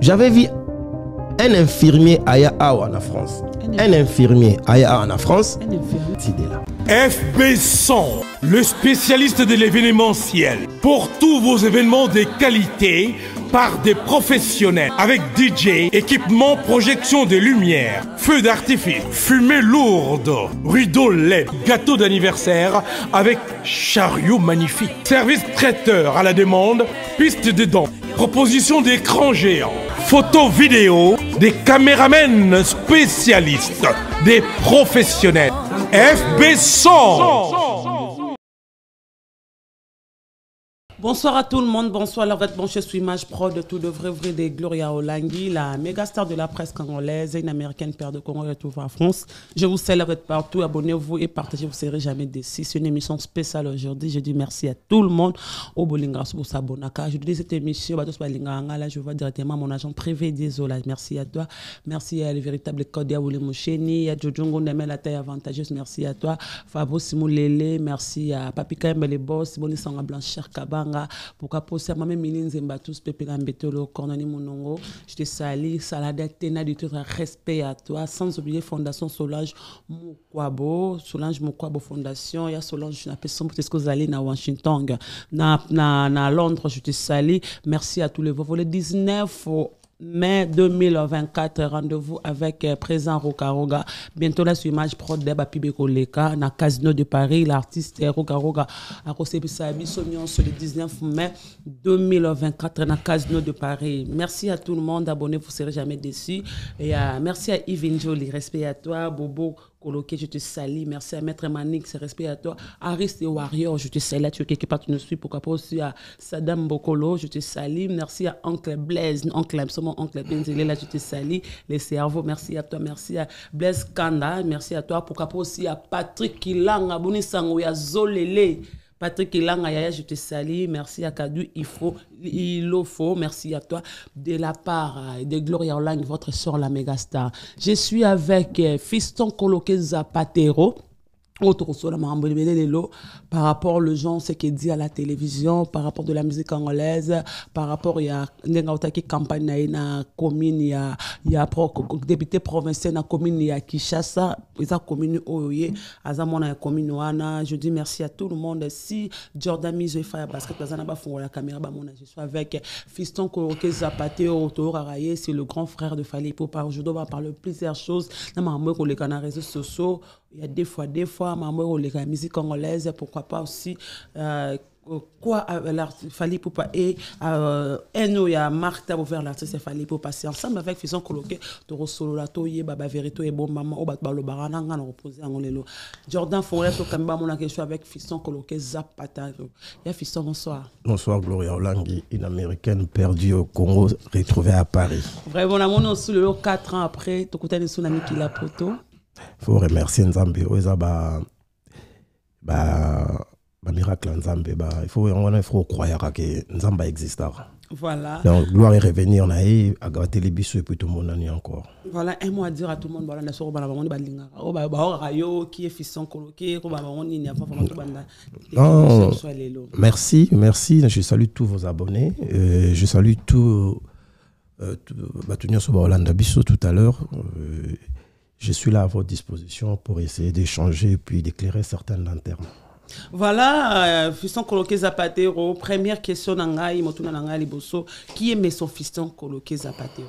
J'avais vu un infirmier Aya en France. Un infirmier Aya en France. Un infirmier. FB100, le spécialiste de l'événementiel. Pour tous vos événements de qualité, par des professionnels. Avec DJ, équipement, projection de lumière, feu d'artifice, fumée lourde, rideau LED, gâteau d'anniversaire avec chariot magnifique, service traiteur à la demande, piste de dents, proposition d'écran géant, photo vidéo, des caméramens spécialistes, des professionnels. FB100 Bonsoir à tout le monde, bonsoir la bon je suis Image Pro de tout de vrai vrai de Gloria Olangi, la méga star de la presse congolaise, une américaine père de Congo retrouve en France. Je vous célèbre partout, abonnez-vous et partagez, vous ne serez jamais déçus. C'est une émission spéciale aujourd'hui. Je dis merci à tout le monde. Au Bolinga pour s'abonner. Je dis cette émission, je vois directement mon agent privé, désolé. Merci à toi. Merci à le véritable Kodia Moucheni, à Jojongo Neme la taille avantageuse. Merci à toi. Fabo Simulele, merci à Papi Kembe boss, Boni Sanga Blanchard Kabang nanga pourquoi poser mame mini nzemba tous pepe na mbetolo cornani monongo. Je te sali salade tena du tout respect à toi. Sans oublier fondation Solange Mukwabo. Solange Mukwabo fondation. Ya Solange na ce que vous allez na Washington. Na na na Londres je te sali merci à tous les volets 19 mai 2024, rendez-vous avec euh, présent Roka Bientôt sur Image Pro Deba Pibeko Leka, na Casino de Paris, l'artiste Roka Roga a reçu sa sur le 19 mai 2024 na Casino de Paris. Merci à tout le monde, abonnez-vous, vous serez jamais déçus. Et euh, merci à Yves Njoli, respect à toi, Bobo Coloqué, je te salue. Merci à Maître Manix, respect à toi. Aris et Warrior, je te salue. Tu es quelque part, tu nous suis. Pourquoi pas aussi à Saddam Bokolo, je te salue. Merci à Oncle Blaise, Oncle mon Oncle Benzele, là, je te salue. Les cerveaux, merci à toi. Merci à Blaise Kanda, merci à toi. Pourquoi pas aussi à Patrick Kilanga, Boni Sangoya Zolele. Patrick Ilanga je te salue. Merci à Kadu il faut, il faut. Merci à toi. De la part euh, de Gloria Olang, votre soeur, la mégastar. Je suis avec euh, Fiston Coloqué Zapatero par rapport aux gens ce qui dit à la télévision par rapport de la musique anglaise par rapport il y a une campagne na commune il y a il y a député provincial na commune il y a Kinshasa eza commune oyo aza mona commune wana. Je dis merci à tout le monde. Si Jordan Mizo fa basket bazana ba la caméra ba mona je suis avec Fiston Koroke Zapate Otoro Araye c'est le grand frère de Fali par je dois parler plusieurs choses. Na maman ko les réseaux sociaux. Il y a des fois, des fois, maman, la musique congolaise, pourquoi pas aussi, euh, quoi, euh, fallait pour pas, et, euh, Eno, il y a Martha, ouvert l'artiste, fallait pour passer ensemble avec Fison Coloqué, Toro Solo, la Toye, Baba Verito, et bon, maman, au Batba, le Barana, on a reposé en Lelo. Jordan Forêt, au Kamba, mon question avec Fison Coloqué, Zapata. Il y a Fison, bonsoir. Bonsoir, Gloria Olangi, une américaine perdue au Congo, retrouvée à Paris. Vraiment, on a sous le 4 ans après, un tsunami qui l'a poto faut remercier nzambe oyo eza ba ba bamiracle ya nzambe faut yango wana il faut okroyaka ke nzambe aexistaka Voilà. Donc, gloire et revenir, on a eu à gâter les bisous et puis tout le monde en est encore. Voilà, un mot à dire à tout le monde. Voilà, on a vraiment balinga. Oh, bah, bah, rayo, qui est fisson coloqué, oh, bah, on n'y a pas vraiment tout. Non, merci, merci. Je salue tous vos abonnés. Euh, je salue tous. Euh, bah, tout tout à l'heure. Euh, je suis là à votre disposition pour essayer d'échanger et puis d'éclairer certaines lanternes. Voilà, euh, fiston coloqué Zapatero. Première question nangai, motuna nangai liboso. Qui aimait son fiston coloqué Zapatero?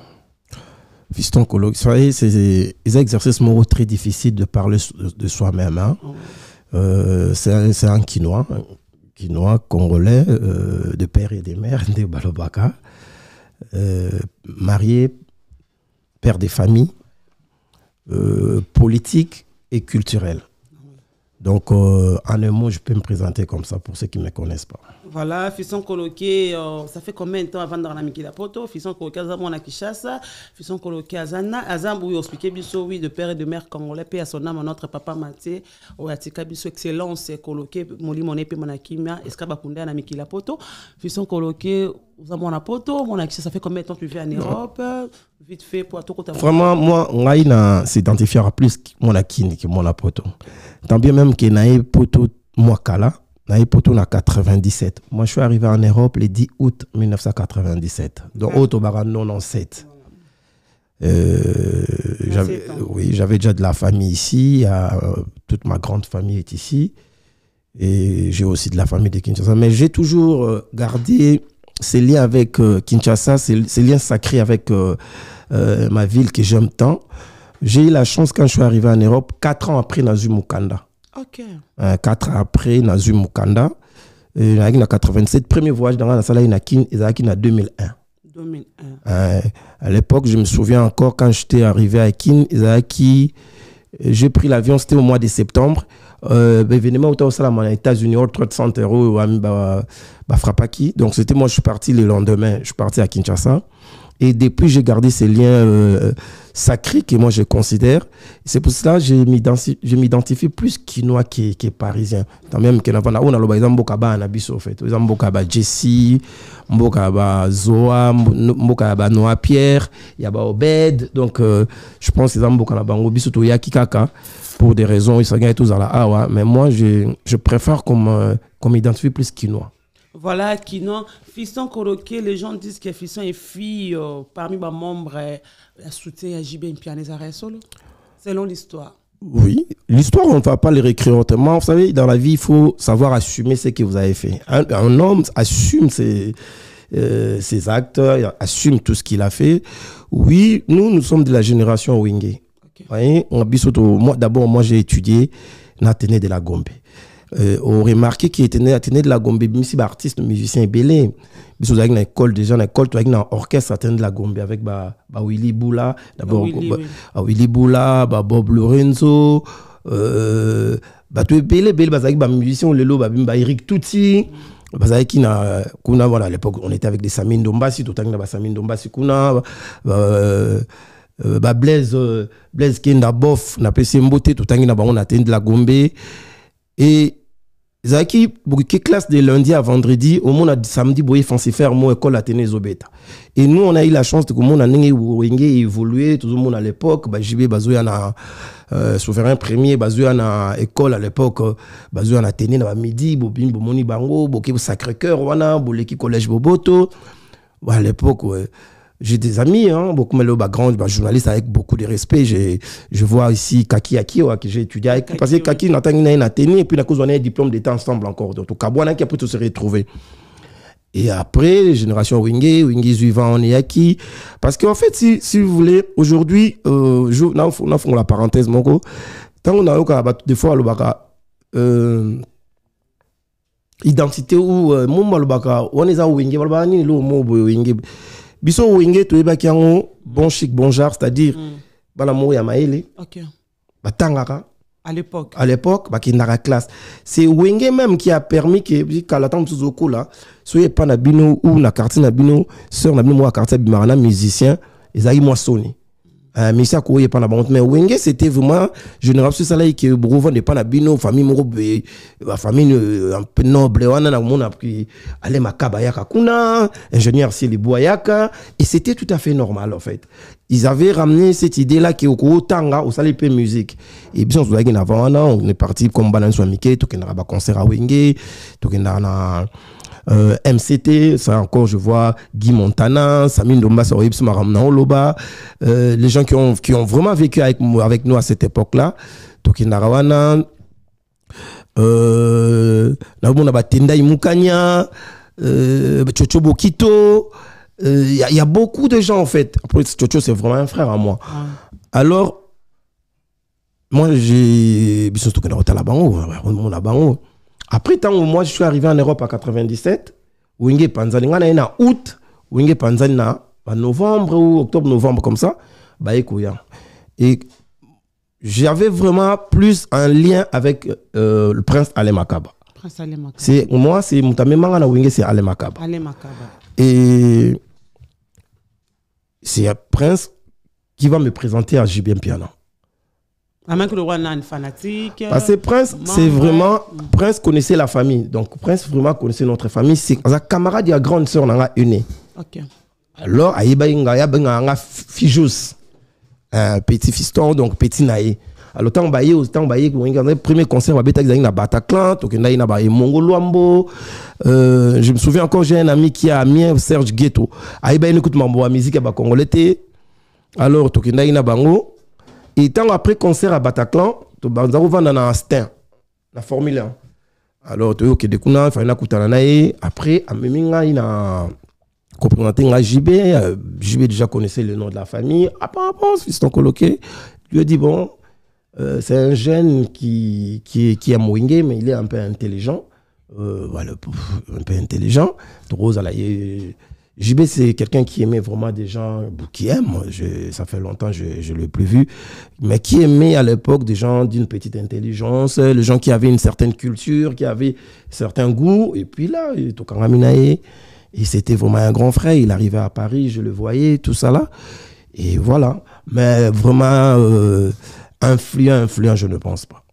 Fiston vous voyez, c'est des exercices moraux très difficiles de parler de soi-même. Hein. Oh. Euh, c'est un, quinois, un quinois congolais, euh, de père et de mère, de Balobaka, euh, marié, père des familles euh, politique et culturelle. Donc, euh, en un mot, je peux me présenter comme ça pour ceux qui ne me connaissent pas. Voilà, Fisson Coloqué, euh, ça fait combien de temps avant amener la poto Fisson Coloqué, Azamon à Kishasa, Fisson Coloqué, Azana, Azam, oui, expliqué Bisso, oui, de père et de mère congolais, paix à son âme, notre papa Maté, Oyatika Bisso, excellence, Coloqué, Moli Moné, puis Monakimia, Escaba Kunda, la poto, Fisson Coloqué, Azamon à poto, mon ça fait combien de temps tu vis en Europe? Vite fait, pour tout Vraiment, moi, on s'identifiera plus mon akini que mon poto. Tant bien même y ait poto, moi, kala poto na 97 moi je suis arrivé en europe le 10 août 1997 donc auto bara 97 euh, j'avais, oui, j'avais déjà de la famille ici. euh, toute ma grande famille est ici. Et j'ai aussi de la famille de Kinshasa. Mais j'ai toujours euh, gardé ces liens avec euh, Kinshasa, ces, ces liens sacrés avec euh, euh, ma ville que j'aime tant. J'ai eu la chance quand je suis arrivé en Europe, quatre ans après Nazu Mukanda. Ok. Quatre ans après Nazu Mukanda. En 87, premier voyage dans la salle, il y a en 2001. 2001. Euh, à l'époque, je me souviens encore quand j'étais arrivé à Kin, Isaki, j'ai pris l'avion, c'était au mois de septembre. Euh, ben, événement au Salam aux États-Unis, World Trade Center, au Ami Ba- Ba Frappaki. Donc, c'était moi, je suis parti le lendemain, je suis parti à Kinshasa. Et depuis, j'ai gardé ces liens euh, sacrés que moi je considère. C'est pour cela que je m'identifie plus quinois que, que parisien. Tant même que on a loba ils mboka ba na biso en fait. Ils mboka ba Jesse, mboka ba Zoa, mboka ba Noah Pierre, il y a ba Obed. Donc euh, je pense qu'ils mboka na bango biso to yaki kaka pour des raisons ils sont tous à la awa, mais moi je, je préfère qu'on m'identifie plus quinois. Voilà, qui non. Fiston Koroké, les gens disent que Fiston est fille euh, parmi les membres euh, à soutien à JB solo. Selon l'histoire. Oui, l'histoire, on ne va pas les réécrire autrement. Vous savez, dans la vie, il faut savoir assumer ce que vous avez fait. Un, un homme assume ses, euh, ses actes, assume tout ce qu'il a fait. Oui, nous, nous sommes de la génération Wingé. Ok. Vous voyez, on a biso to- moi, d'abord, moi, j'ai étudié de la Gombe. Euh, on remarqué qu'il était né Athénée de la Gombe, même si artiste, musicien belé. Biso une école déjà, une école, avec un orchestre Athénée de la Gombe avec ba, ba Willy Boula, d'abord Willy, ba- oui. ba Willy Boula, ba Bob Lorenzo, euh, ba tu belé belé bazaki ba musicien lelo ba bimba Eric Tuti. bazalaki na kuna voilà à l'époque on était avec des Samin Dombasi totangi na ba Samin Dombasi kuna ba- euh, euh, ba Blaise euh, Blaise Kenda Bof na pesi mbote totangi na bango na tende la Gombe et ezalaki boke classe de lundi à vendredi omona samedi boye fansi faire mo école atene ezobeta et nous on a eu la chance de komona ndenge wenge évolué tozomona à l'époque bajibe bazoya euh, souverain premier bazoya na école à l'époque bazoya na tene na bamidi bobimi bomoni bango boke sacré cœur wana boleki collège boboto. Bon, à l'époque, j'ai des amis, hein, beaucoup mais le background, bah, journaliste avec beaucoup de respect. J'ai, je vois ici Kaki Aki, ouais, que j'ai étudié avec. Kaki, parce que oui. Kaki, n'a pas une Athénée, et puis, la cause, on a un diplôme d'état ensemble encore. Donc, Kabouana, qui a pu se retrouver. Et après, génération Wingé, Wingé suivant, on est acquis. Parce qu'en fait, si, si vous voulez, aujourd'hui, euh, je, là, on fait la parenthèse, mon gars. Tant qu'on a eu, des fois, le baka, euh, identité ou euh, mo balobaka wana eza wenge balobaka nini lo mo boye wenge biso wenge toyebaki yango bon chic bon genre c'est-à-dire bana moko ya mayele batangaka. À l'époque. à l'époque bakendaka classe. C'est wenge même qui a permis que kala ntango mosusu okola soki epa na bino ou na quartier na bino sœur na bino moko ya quartier abimaka na musicien ezalaki mwa soni Uh, misi akoyi epa na bango mais wenge c'était vraiment génération esalaki ke bokovanda epa na bino famille moko boye bafamille euh, un peu noble wana nakomona puis ale makaba ayaka kuna ingénieur silibu ayaka et c'était tout à fait normal en fait. Ils avaient ramené cette idée là ke okotanga osali mpe musique. Et biso tozalaki na avant wana on est parti comme bana nyonso ya mike tokendaka baconcert à wenge tokendaka na euh, MCT, ça encore, je vois Guy Montana, Samin Domba, Sorib Maramna Oloba, euh, les gens qui ont, qui ont vraiment vécu avec, avec nous à cette époque-là. Toki Narawana, euh, Nabona Batenda Imukanya, euh, Chocho Bokito, euh, il y, a- il y a beaucoup de gens en fait. Après, Chocho, c'est vraiment un frère à moi. Alors, moi, j'ai. Biso tokenda kotala bango, omona bango. Après, tant moi, je suis arrivé en Europe en 97, Wenge Panzani, ye na août, Wenge Panzani ba novembre ou octobre, novembre, comme ça, bah. Et j'avais vraiment plus un lien avec euh, le prince Ale Makaba. Prince Ale Makaba. C'est, moi, c'est Mutame Manga na Wenge, c'est Ale Makaba. Ale Makaba. Et c'est un prince qui va me présenter à JBM Piano. La main que le roi n'a une fanatique. Parce que Prince, c'est vraiment. Prince connaissait la famille. Donc, Prince vraiment connaissait notre famille. C'est un camarade de la grande sœur, n'a une. Ok. Alors, Aïba Inga, Yabenga, Fijus, un petit fiston, donc petit naïe. alors tant baye tant baye premier concert babeta ezali na bataclan tokendaki na baemongo lwambo euh, je me souviens encore j'ai un ami qui a amiens serge ghetto ayebaki écoute mambo musique ya bacongolais te alors tokendaki na bango et ntango après concert à bataclan tobanza kovanda na astin na formule 1 alors toyokende kuna fali nakutana na ye après amemi ngai na représenté nga JB. Euh, JB déjà connaissait le nom de la famille. Apparemment, fiston coloqué lui a dit bon, euh, c'est un jeune qui, qui, qui aime Wingé, mais il est un peu intelligent. Euh, voilà, un peu intelligent. Rose, JB, c'est quelqu'un qui aimait vraiment des gens qui aiment. Je, ça fait longtemps je ne l'ai plus vu. Mais qui aimait à l'époque des gens d'une petite intelligence, les gens qui avaient une certaine culture, qui avaient certains goûts. Et puis là, au et c'était vraiment un grand frère. Il arrivait à Paris, je le voyais, tout ça là. Et voilà. Mais vraiment, euh, influent, influent, je ne pense pas.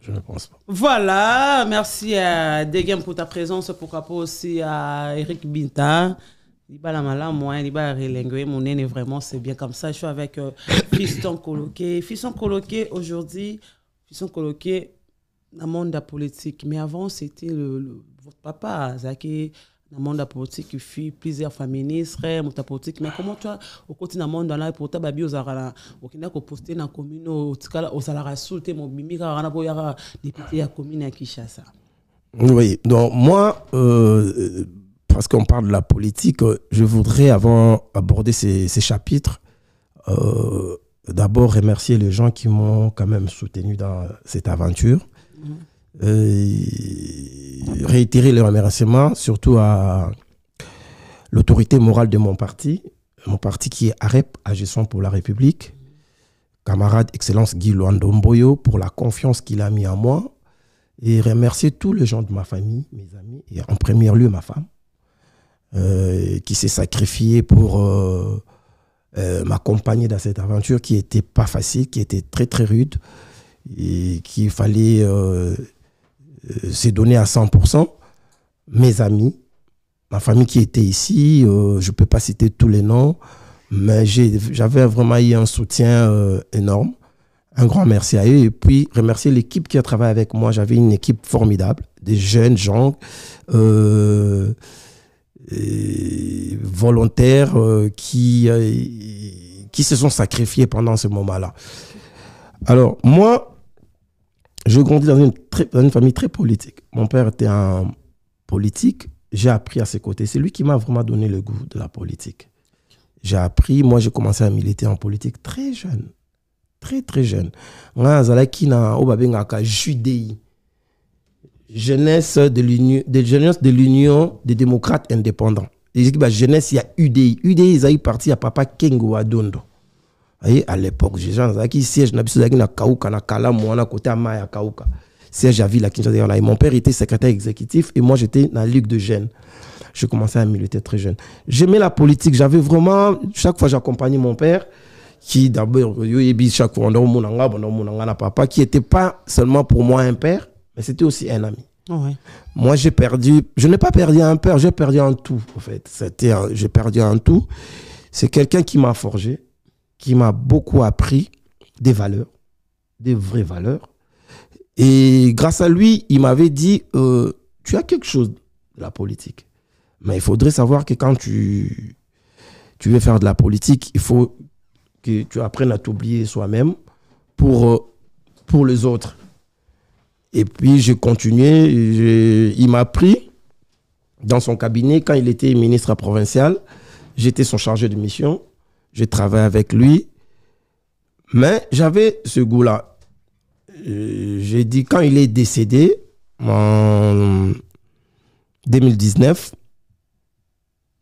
Je ne pense pas. Voilà. Merci à Degem pour ta présence. Pourquoi pas aussi à Eric Binta. Liba la moi, Liba Relengue, mon est vraiment, c'est bien comme ça. Je suis avec euh, Fiston Coloqué. Fiston Coloqué, aujourd'hui, Fiston Coloqué, dans le monde de la politique. Mais avant, c'était le, votre papa, Zaki dans le monde politique il fut plusieurs familles ministres monde politique mais comment toi au côté dans monde là pour ta babi aux arala au kina ko poster dans commune au tikala au salaire soulte mon mimi ka na boya député à commune à Kinshasa oui donc moi euh, parce qu'on parle de la politique je voudrais avant aborder ces, ces chapitres euh, d'abord remercier les gens qui m'ont quand même soutenu dans cette aventure. Mm-hmm. Euh, réitérer les remerciements, surtout à l'autorité morale de mon parti, mon parti qui est AREP, Agissons pour la République, camarade Excellence Guy Luandomboyo, pour la confiance qu'il a mis en moi, et remercier tous les gens de ma famille, mes amis, et en premier lieu ma femme, euh, qui s'est sacrifiée pour euh, m'accompagner dans cette aventure qui n'était pas facile, qui était très très rude, et qu'il fallait euh, c'est donné à 100%. Mes amis, ma famille qui était ici, euh, je ne peux pas citer tous les noms, mais j'avais vraiment eu un soutien euh, énorme. Un grand merci à eux. Et puis, remercier l'équipe qui a travaillé avec moi. J'avais une équipe formidable, des jeunes gens volontaires qui, qui se sont sacrifiés pendant ce moment-là. Alors, moi, je grandis dans une, famille très politique. Mon père était un politique. J'ai appris à ses côtés. C'est lui qui m'a vraiment donné le goût de la politique. J'ai appris, moi j'ai commencé à militer en politique très jeune. Très très jeune. Jeunesse de l'Union de jeunesse de l'Union des démocrates indépendants. Et jeunesse, il y a UDI. UDI, ils ont parti à papa Kengo Adondo à l'époque j'ai qui siège na biso na kauka na kalamu wana côté ya mai ya kauka siège à ville à Kinshasa et mon père était secrétaire exécutif et moi j'étais dans la ligue de jeunes je commençais à militer très jeune j'aimais la politique j'avais vraiment chaque fois j'accompagnais mon père qui d'abord chaque fois on papa qui était pas seulement pour moi un père mais c'était aussi un ami Moi, j'ai perdu, je n'ai pas perdu un père, j'ai perdu un tout, en fait. C'était, j'ai perdu un tout. C'est quelqu'un qui m'a forgé, qui m'a beaucoup appris des valeurs, des vraies valeurs. Et grâce à lui, il m'avait dit, euh, tu as quelque chose de la politique. Mais il faudrait savoir que quand tu, tu veux faire de la politique, il faut que tu apprennes à t'oublier soi-même pour, euh, pour les autres. Et puis j'ai continué, il m'a pris dans son cabinet quand il était ministre provincial. J'étais son chargé de mission j'ai travaillé avec lui. Mais j'avais ce goût-là. Euh, j'ai dit, quand il est décédé, en 2019,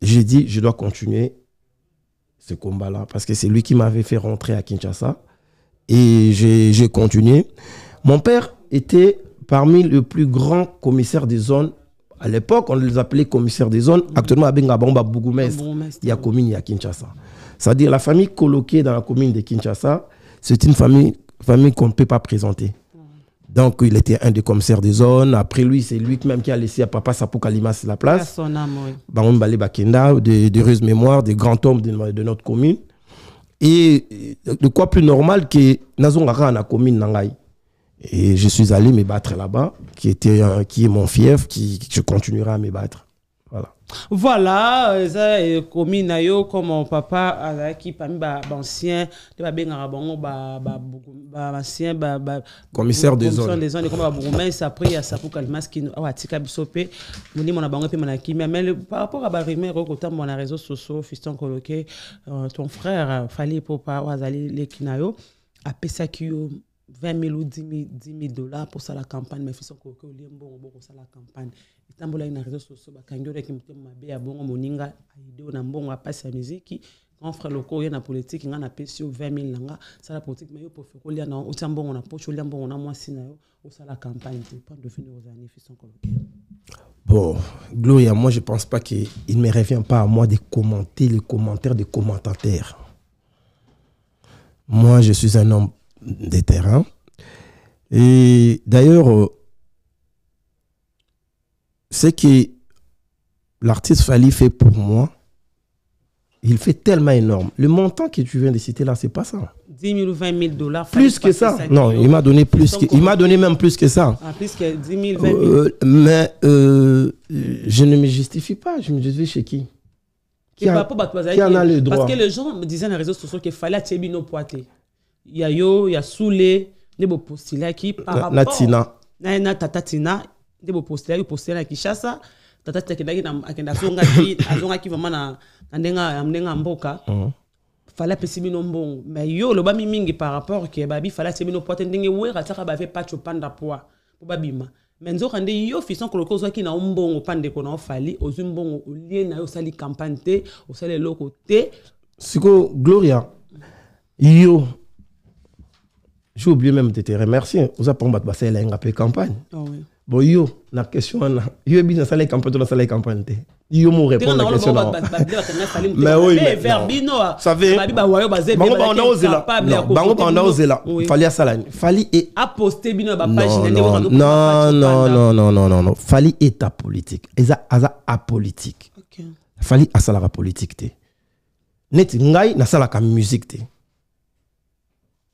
j'ai dit, je dois continuer ce combat-là. Parce que c'est lui qui m'avait fait rentrer à Kinshasa. Et j'ai continué. Mon père était parmi les plus grands commissaires des zones. À l'époque, on les appelait commissaires des zones. Actuellement, à Bengabamba, il y a commune, il y a Kinshasa. C'est-à-dire la famille coloquée dans la commune de Kinshasa, c'est une famille, famille qu'on ne peut pas présenter. Donc, il était un des commissaires des zones. Après lui, c'est lui même qui a laissé à Papa Sapou Kalimas la place. Âme, oui. Bakenda, de, de mémoire, des grands hommes de, notre commune. Et de quoi plus normal que Nazongara na commune Nangai. Et je suis allé me battre là-bas, qui, était, euh, qui est mon fief, qui, je continuerai à me battre. Voilà. Voilà, ça est commis nayo comme mon papa azaki parmi ba ancien de ba benga bango ba ba ba ancien ba ba commissaire des zones des zones comme ba bourgmestre ça après ya sapu kalmas qui awa tika bisope moni mona bango pe mana kimia mais par rapport à ba rumeur ko tambo na réseaux sociaux fiston coloqué euh, ton frère fallait pour pas wazali les kinayo apesaki yo 20 000 ou 10 000, 10 000 dollars pour ça la campagne. Mais fiston coloqué olie mbongo boko ça la campagne. Etambolaki na réseau sociaux bakangi olaki motema mabe ya bongo moninga aide na mbongo apasi ya miziki grand frère loko oye na politike nga napesi yo 20 000 na nga sala politike me yo profere kolia na otia mbongo na poche olia mbongo na mwasi na yo osala campagne te pan devine ozala fiston colocaire Bon, Gloria, moi je pense pas qu'il ne me revient pas à moi de commenter les commentaires des commentateurs. Moi, je suis un homme de terrain. Et d'ailleurs, ce que l'artiste Fali fait pour moi, il fait tellement énorme. Le montant que tu viens de citer là, c'est pas ça. 10 000 ou 20 000 dollars. Plus que ça. Non, il m'a donné plus que, il m'a donné même plus que ça. Ah, plus que 10 000, 20 000. Euh, mais euh, je ne me justifie pas. Je me justifie chez qui? Qui a, qui en a le droit? Parce que les gens me disaient dans les réseaux sociaux qu'il fallait attirer nos poités. Il y a yo, il y a Soulé, il y a postulé qui par rapport. Natina. Na tata Tina, il y a postulé, il postulé à Kishasa. tata ti akendaki akenda azongaki azongaki vraimen na, na ndenge ya ya mboka uh -huh. fale apesi bino mbongo mais yo olobami mingi par rapport ke babi fale atie bino po te ndenge wera atiaka bave paci opanda poi mpo babima mais nzoka nde yo fison koloki ozwaki na mbongo mpa ndeko na ofali ozwi mbongo olie na yo osali campagne te osali eloko te siko gloria yo j'ai oublié même de te remercier. Oza mpongo bato basalela yenga mpe campagne. Oui. bon yo na question yo yebi nasala campagne to nasala campagne yo mo répondre na question na mais oui bango banda ozela bango banda ozela fali asala fali et aposte bino ba page non non non non non non non. Fali eta politique eza aza apolitique. Fali asalaka politique te neti ngai nasalaka musique te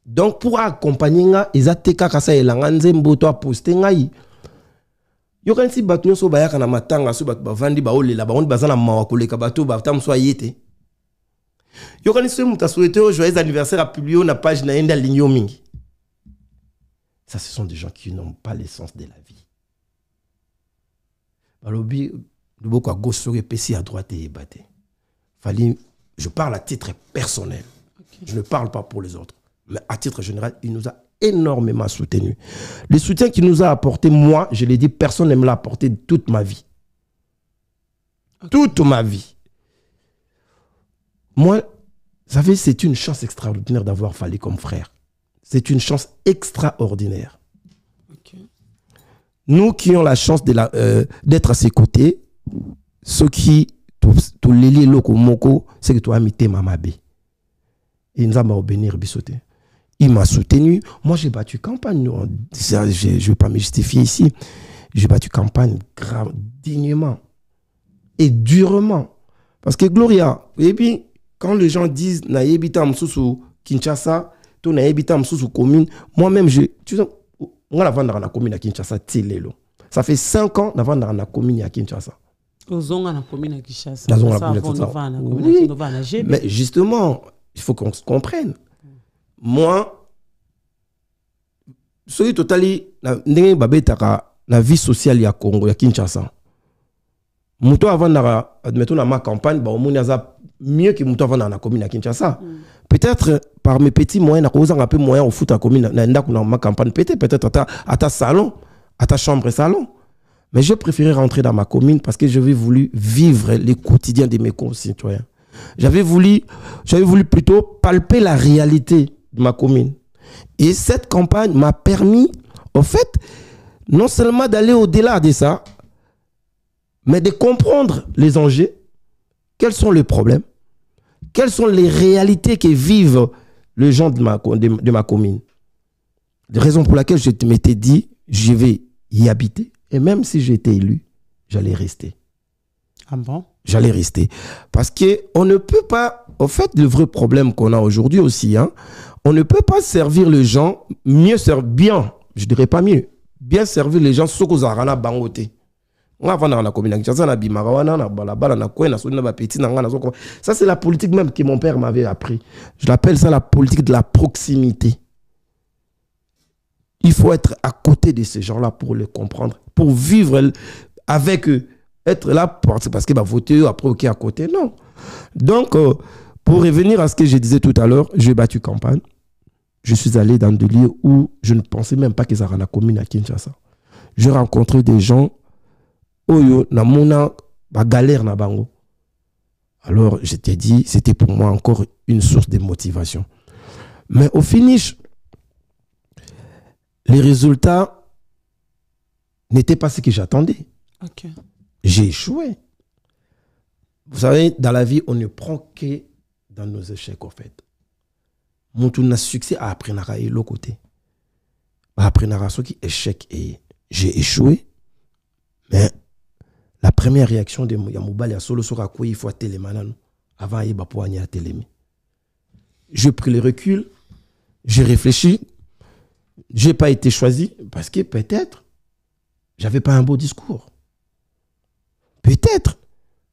donc pour accompagner nga eza te kaka salelanga nzembo to aposte ngai bato nyonso bayaka na matanga so bato bavandi baolela bango nde baza na mawa koleka bato bata mosu aye te. Yokanisi soki moto asouete oyo joyeux anniversaire apublie oyo na page na ye nde alingi yo mingi. Ça ce sont des gens qui n'ont pas l'essence de la vie. Balobi loboko ya gauche soki epesi ya droite eyeba te. Fali je parle à titre personnel. Okay. je ne parle pas pour les autres à titre général il nous a énormément soutenu. Le soutien qu'il nous a apporté, moi, je l'ai dit, personne ne me l'a apporté toute ma vie. Okay. Toute ma vie. Moi, vous savez, c'est une chance extraordinaire d'avoir fallu comme frère. C'est une chance extraordinaire. Okay. Nous qui avons la chance d'être euh, à ses côtés, ceux qui, tout loko moko, c'est que tu as mis tes mamabé. Et nous allons bénir bisoté. Il m'a soutenu. Moi, j'ai battu campagne. Je ne vais pas me justifier ici. J'ai battu campagne grave, dignement et durement. Parce que Gloria, et puis, quand les gens disent na yebita msusu Kinshasa, to msusu commune, moi-même, je, tu sais, on a vendu la commune à Kinshasa, tilelo. Ça fait 5 ans avant dans la commune à Kinshasa. Ozonga na commune à Kinshasa. Na commune à Kinshasa. Oui, mais justement, il faut qu'on se comprenne. Moi soki totali ndenge babetaka na vie sociale ya congo ya kinshasa. Moto avandaka admeto na ma campagne baomoni aza mieux ke moto avandaka na commune ya kinshasa. Mm. peut-être par mes petits moyens nakozanga mpe moyen ofuta commune na ndako na ma campagne peut-être peut-être ata, ata salon ata chambre salon. Mais je préférais rentrer dans ma commune parce que j'avais voulu vivre les quotidiens de mes concitoyens. J'avais voulu j'avais voulu plutôt palper la réalité de ma commune. Et cette campagne m'a permis, au fait, non seulement d'aller au-delà de ça, mais de comprendre les enjeux, quels sont les problèmes, quelles sont les réalités que vivent les gens de ma, de, de ma commune. La raison pour laquelle je m'étais dit, je vais y habiter, et même si j'étais élu, j'allais rester. Ah bon? J'allais rester. Parce qu'on ne peut pas au fait, le vrai problème qu'on a aujourd'hui aussi, hein, on ne peut pas servir les gens mieux servir bien, je dirais pas mieux, bien servir les gens ce que na bango te. On va na commune na bimara wana na balabala na koe na soni ba petit na ngana Ça c'est la politique même que mon père m'avait appris. Je l'appelle ça la politique de la proximité. Il faut être à côté de ces gens-là pour les comprendre, pour vivre avec eux. Être là parce qu'il va voter après, ok, à côté. Non. Donc, euh, pour revenir à ce que je disais tout à l'heure, j'ai battu campagne. Je suis allé dans des lieux où je ne pensais même pas qu'ils auraient la commune à Kinshasa. J'ai rencontré des gens, oyo, na mona, ba galère na bango. Alors, je t'ai dit, c'était pour moi encore une source de motivation. Mais au finish, les résultats n'étaient pas ce que j'attendais. J'ai échoué. Vous savez, dans la vie, on ne prend que dans nos échecs, en fait. Mon tour succès a appris à l'autre côté. Après, ce qui échec et j'ai échoué. Mais la première réaction de Yamoubali a solo sur quoi il faut télémanan avant de pouvoir à télémi. J'ai pris le recul, j'ai réfléchi, j'ai pas été choisi parce que peut-être j'avais pas un beau discours. Peut-être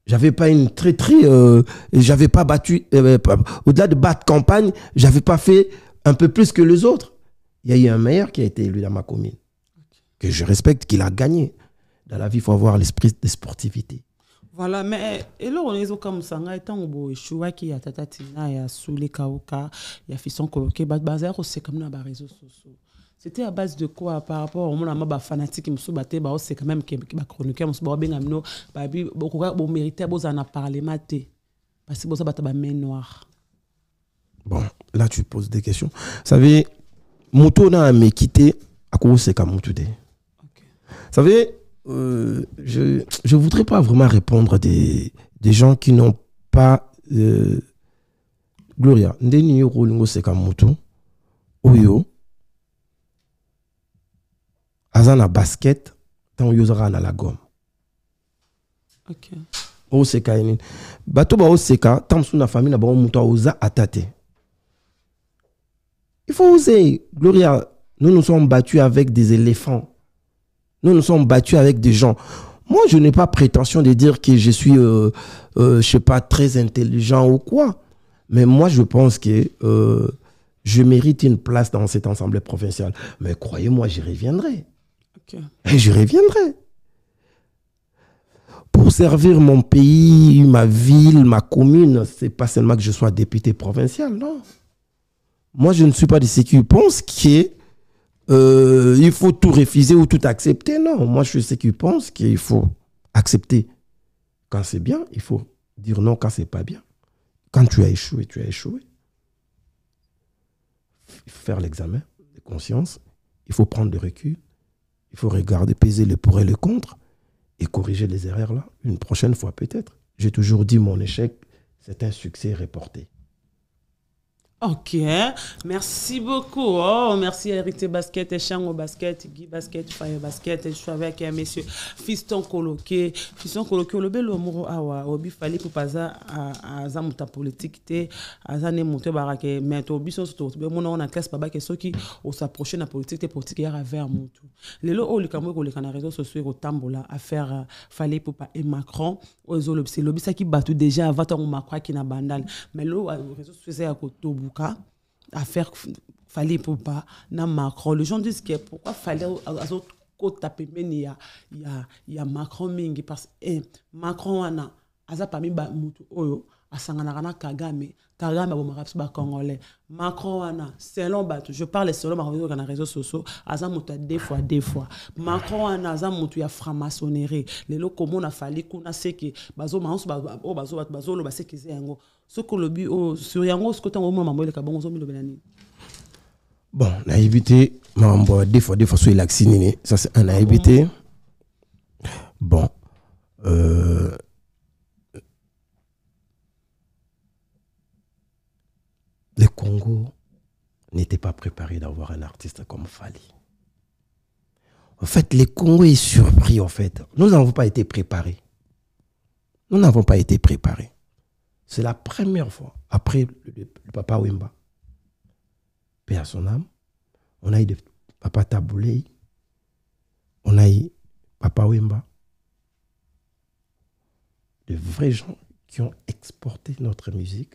j'avais pas une très euh, j'avais pas battu euh, au-delà de battre campagne, j'avais pas fait un peu plus que les autres. Il y a eu un meilleur qui a été élu dans ma commune que je respecte, qu'il a gagné. Dans la vie, il faut avoir l'esprit de sportivité. Voilà, mais et là, on est comme ça, on est en beau choix qui a tatatina, il y a sous les kaoka, il y a fisson coloqué, bazar, c'est comme dans les réseaux sociaux. C'était à base de quoi par rapport au monde ba fanatique musu baté ba c'est quand même que ba chroniqueur musu ba benga mino ba bi beaucoup bo mériter bo en parler maté parce que bo ça ba main noire. Bon, là tu poses des questions. Vous savez, moto na me quitté à cause c'est comme moto Vous savez, euh, je je voudrais pas vraiment répondre des des gens qui n'ont pas euh, Gloria, ndeni yo rolungo comme moto. Oyo aza na basket ntango yo ozalaka na la gomme. Okay. oseka ye nini bato baoseka ntango mosusu na famille na bango moto aoza ata te il faut oser. Gloria nous nous sommes battus avec des éléphants. Nous nous sommes battus avec des gens. Moi je n'ai pas prétention de dire que je suis euh, euh, je sais pas très intelligent ou quoi. Mais moi je pense que euh, je mérite une place dans cette assemblée provinciale mais croyez-moi j'y reviendrai et je reviendrai. Pour servir mon pays, ma ville, ma commune, c'est pas seulement que je sois député provincial, non. Moi, je ne suis pas de ceux qui pensent qu'il euh, faut tout refuser ou tout accepter. Non, moi, je suis de ceux qui pensent qu'il faut accepter. Quand c'est bien, il faut dire non quand c'est pas bien. Quand tu as échoué, tu as échoué. Il faut faire l'examen de conscience. Il faut prendre du recul. Il faut regarder, peser le pour et le contre et corriger les erreurs là, une prochaine fois peut-être. J'ai toujours dit mon échec, c'est un succès reporté. Ok, merci beaucoup. Oh, merci Hérité Basket, Echango Basket, Guy Basket, Fire Basket. Je suis avec un monsieur Fiston Coloqué. Fiston Coloqué, le bel amour awa, obi fali pour pas à zamuta politique te, à zane monte barake, mais to, be mona on a classe baba ke soki o s'approcher na politique te politique ya vers mutu. Lelo o likamwe ko lekana réseaux sociaux ko tambola affaire fali pour pas et Macron, ozo lobisi lobisa ki batu déjà avant ton Macron qui na bandal. Mais lo réseaux sociaux ya ko tobu Buka à faire fallait pour pas na Macron. Les gens disent que pourquoi fallait à autres côté pembeni il y a il y a il y a Macron mingi parce eh, Macron wana aza parmi ba mutu oyo asanganaka na Kagame. Kagame abomaka biso bacongolais Macron wana selon bato je parle selon bato na réseaux sociaux aza moto ya deux fois deux fois. Macron wana aza moto ya franc-maçonnerie. Lelo komona fali kuna seke bazomaaso oyo bazoloba seke eza yango soki olobi oyo sur yango soki ntango omona mambo eleka bongo ozomilobela nini? Bon nayebi te makambo ya deux fois so elakisi nini? Ça c'est un nayebi te bon euh, le Congo n'était pas préparé d'avoir un artiste comme Fali. En fait, le Congo est surpris, en fait. Nous n'avons pas été préparés. Nous n'avons pas été préparés. C'est la première fois, après le, papa Wemba, paix à son âme, on a eu de papa Taboulei, on a eu papa Wemba, de vrais gens qui ont exporté notre musique,